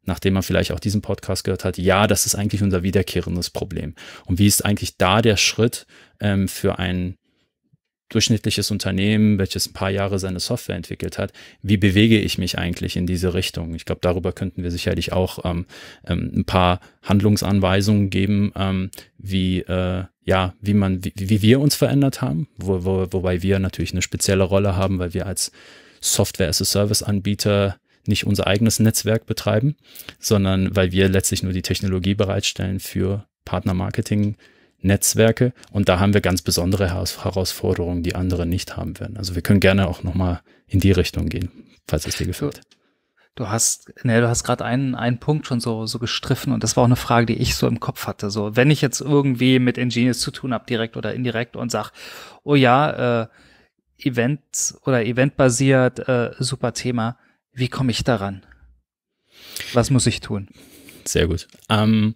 nachdem man vielleicht auch diesen Podcast gehört hat, ja, das ist eigentlich unser wiederkehrendes Problem. Und wie ist eigentlich da der Schritt ähm, für ein durchschnittliches Unternehmen, welches ein paar Jahre seine Software entwickelt hat, wie bewege ich mich eigentlich in diese Richtung? Ich glaube, darüber könnten wir sicherlich auch ähm, ähm, ein paar Handlungsanweisungen geben, ähm, wie äh, ja, wie man, wie, wie wir uns verändert haben, wo, wo, wobei wir natürlich eine spezielle Rolle haben, weil wir als Software as a Service Anbieter nicht unser eigenes Netzwerk betreiben, sondern weil wir letztlich nur die Technologie bereitstellen für Partnermarketing Netzwerke und da haben wir ganz besondere Herausforderungen, die andere nicht haben werden. Also wir können gerne auch nochmal in die Richtung gehen, falls es dir gefällt. Du hast, ne, du hast gerade einen, einen Punkt schon so, so gestriffen und das war auch eine Frage, die ich so im Kopf hatte. So, wenn ich jetzt irgendwie mit Engineers zu tun habe, direkt oder indirekt und sag, oh ja, äh, Event oder eventbasiert, äh, super Thema, wie komme ich daran? Was muss ich tun? Sehr gut. Ähm,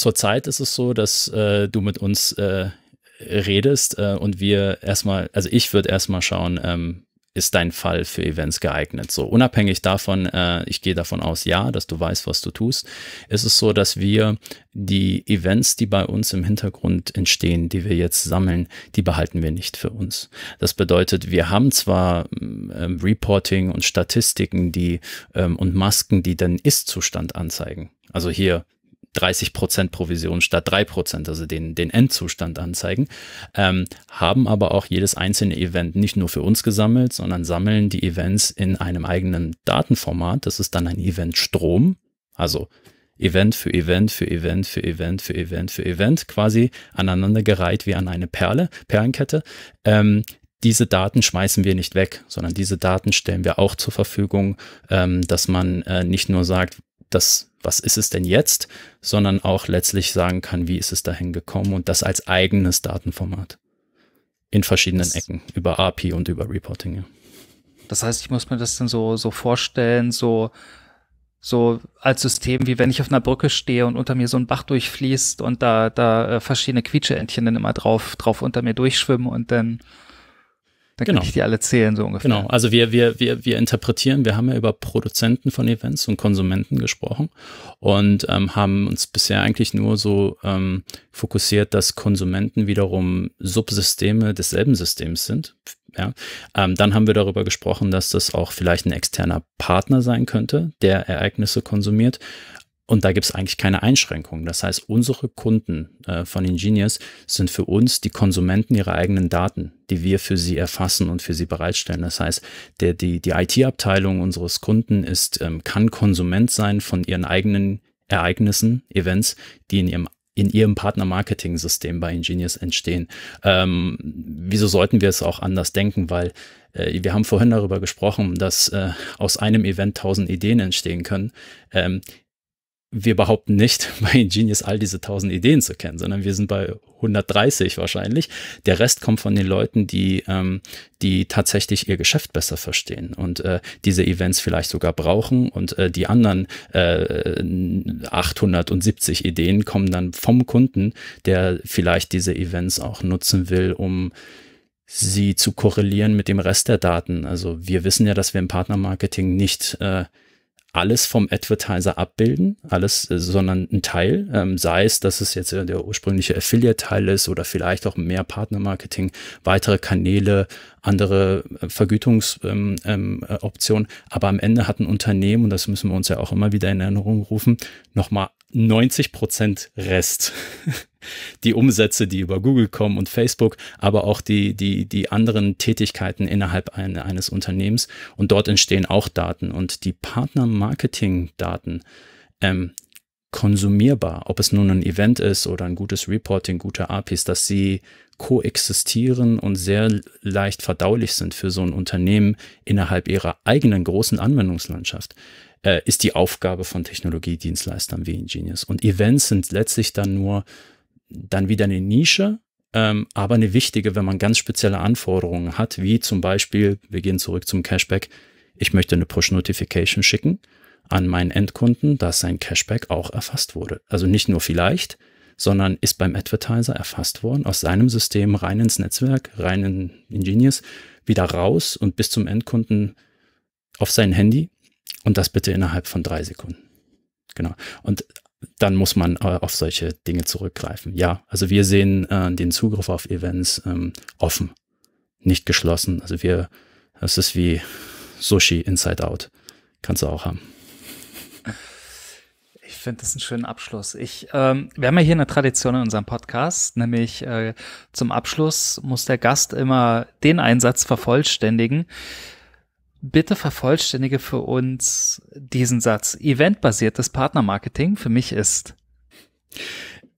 Zurzeit ist es so, dass äh, du mit uns äh, redest äh, und wir erstmal, also ich würde erstmal schauen, ähm, ist dein Fall für Events geeignet? So unabhängig davon, äh, ich gehe davon aus, ja, dass du weißt, was du tust, ist es so, dass wir die Events, die bei uns im Hintergrund entstehen, die wir jetzt sammeln, die behalten wir nicht für uns. Das bedeutet, wir haben zwar ähm, Reporting und Statistiken, die ähm, und Masken, die den Ist-Zustand anzeigen. Also hier 30% Provision statt 3%, also den, den Endzustand anzeigen, ähm, haben aber auch jedes einzelne Event nicht nur für uns gesammelt, sondern sammeln die Events in einem eigenen Datenformat. Das ist dann ein Eventstrom, also Event für Event für Event für Event für Event für Event quasi aneinandergereiht wie an eine Perle, Perlenkette. Ähm, diese Daten schmeißen wir nicht weg, sondern diese Daten stellen wir auch zur Verfügung, ähm, dass man äh, nicht nur sagt, das, was ist es denn jetzt, sondern auch letztlich sagen kann, wie ist es dahin gekommen und das als eigenes Datenformat in verschiedenen das, Ecken über API und über Reporting. Ja. Das heißt, ich muss mir das dann so, so vorstellen, so, so als System, wie wenn ich auf einer Brücke stehe und unter mir so ein Bach durchfließt und da, da äh, verschiedene Quietscheentchen dann immer drauf, drauf unter mir durchschwimmen und dann dann genau. kann ich die alle zählen, so ungefähr. Genau, also wir, wir, wir, wir interpretieren, wir haben ja über Produzenten von Events und Konsumenten gesprochen und ähm, haben uns bisher eigentlich nur so ähm, fokussiert, dass Konsumenten wiederum Subsysteme desselben Systems sind. Ja, ähm, dann haben wir darüber gesprochen, dass das auch vielleicht ein externer Partner sein könnte, der Ereignisse konsumiert. Und da gibt es eigentlich keine Einschränkungen. Das heißt, unsere Kunden äh, von Ingenious sind für uns die Konsumenten ihrer eigenen Daten, die wir für sie erfassen und für sie bereitstellen. Das heißt, der, die, die IT-Abteilung unseres Kunden ist, ähm, kann Konsument sein von ihren eigenen Ereignissen, Events, die in ihrem in ihrem Partner-Marketing-System bei Ingenious entstehen. Ähm, wieso sollten wir es auch anders denken? Weil äh, wir haben vorhin darüber gesprochen, dass äh, aus einem Event tausend Ideen entstehen können. Ähm, wir behaupten nicht, bei Ingenious all diese tausend Ideen zu kennen, sondern wir sind bei 130 wahrscheinlich. Der Rest kommt von den Leuten, die, ähm, die tatsächlich ihr Geschäft besser verstehen und äh, diese Events vielleicht sogar brauchen und äh, die anderen äh, 870 Ideen kommen dann vom Kunden, der vielleicht diese Events auch nutzen will, um sie zu korrelieren mit dem Rest der Daten. Also wir wissen ja, dass wir im Partnermarketing nicht äh, alles vom Advertiser abbilden, alles, äh, sondern ein Teil, ähm, sei es, dass es jetzt der ursprüngliche Affiliate-Teil ist oder vielleicht auch mehr Partnermarketing, weitere Kanäle, andere äh, Vergütungsoptionen. Ähm, ähm, Aber am Ende hat ein Unternehmen, und das müssen wir uns ja auch immer wieder in Erinnerung rufen, nochmal 90 Prozent Rest. die Umsätze, die über Google kommen und Facebook, aber auch die, die, die anderen Tätigkeiten innerhalb ein, eines Unternehmens. Und dort entstehen auch Daten. Und die Partner-Marketing-Daten ähm, konsumierbar, ob es nun ein Event ist oder ein gutes Reporting, gute APIs, dass sie koexistieren und sehr leicht verdaulich sind für so ein Unternehmen innerhalb ihrer eigenen großen Anwendungslandschaft äh, ist die Aufgabe von Technologiedienstleistern wie Ingenious. Und Events sind letztlich dann nur dann wieder eine Nische, ähm, aber eine wichtige, wenn man ganz spezielle Anforderungen hat, wie zum Beispiel, wir gehen zurück zum Cashback, ich möchte eine Push-Notification schicken an meinen Endkunden, dass sein Cashback auch erfasst wurde. Also nicht nur vielleicht, sondern ist beim Advertiser erfasst worden, aus seinem System rein ins Netzwerk, rein in Ingenious, wieder raus und bis zum Endkunden auf sein Handy und das bitte innerhalb von drei Sekunden. Genau. Und dann muss man äh, auf solche Dinge zurückgreifen. Ja, also wir sehen äh, den Zugriff auf Events ähm, offen, nicht geschlossen. Also wir, das ist wie Sushi Inside Out. Kannst du auch haben. Ich finde das einen schönen Abschluss. Ich, ähm, wir haben ja hier eine Tradition in unserem Podcast, nämlich äh, zum Abschluss muss der Gast immer den Einsatz vervollständigen, Bitte vervollständige für uns diesen Satz. Eventbasiertes Partnermarketing für mich ist.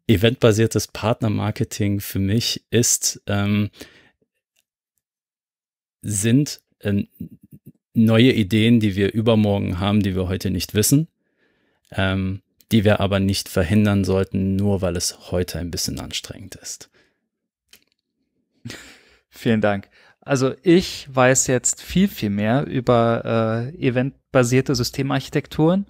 Eventbasiertes Partnermarketing für mich ist, ähm, sind äh, neue Ideen, die wir übermorgen haben, die wir heute nicht wissen, ähm, die wir aber nicht verhindern sollten, nur weil es heute ein bisschen anstrengend ist. Vielen Dank. Also ich weiß jetzt viel, viel mehr über äh, eventbasierte Systemarchitekturen.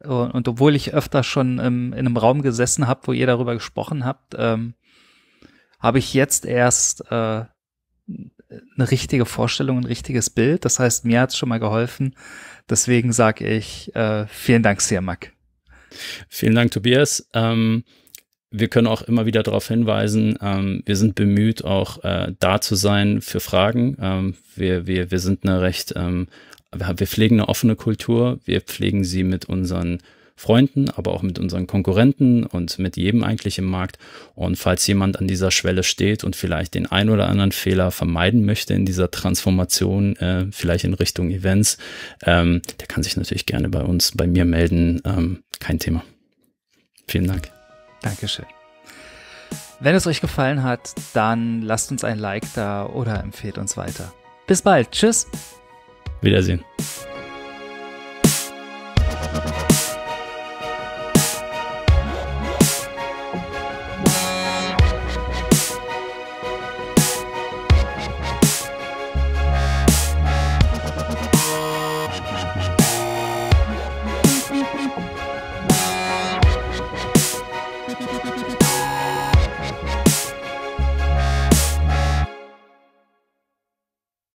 Und, und, obwohl ich öfter schon im, in einem Raum gesessen habe, wo ihr darüber gesprochen habt, ähm, habe ich jetzt erst äh, eine richtige Vorstellung, ein richtiges Bild. Das heißt, mir hat es schon mal geholfen. Deswegen sage ich äh, vielen Dank, Siamak. Vielen Dank, Tobias. Ähm, wir können auch immer wieder darauf hinweisen, ähm, wir sind bemüht, auch äh, da zu sein für Fragen. Ähm, wir, wir, wir sind eine recht, ähm, wir pflegen eine offene Kultur, wir pflegen sie mit unseren Freunden, aber auch mit unseren Konkurrenten und mit jedem eigentlich im Markt. Und falls jemand an dieser Schwelle steht und vielleicht den ein oder anderen Fehler vermeiden möchte in dieser Transformation, äh, vielleicht in Richtung Events, ähm, der kann sich natürlich gerne bei uns, bei mir melden. Ähm, kein Thema. Vielen Dank. Dankeschön. Wenn es euch gefallen hat, dann lasst uns ein Like da oder empfehlt uns weiter. Bis bald. Tschüss. Wiedersehen.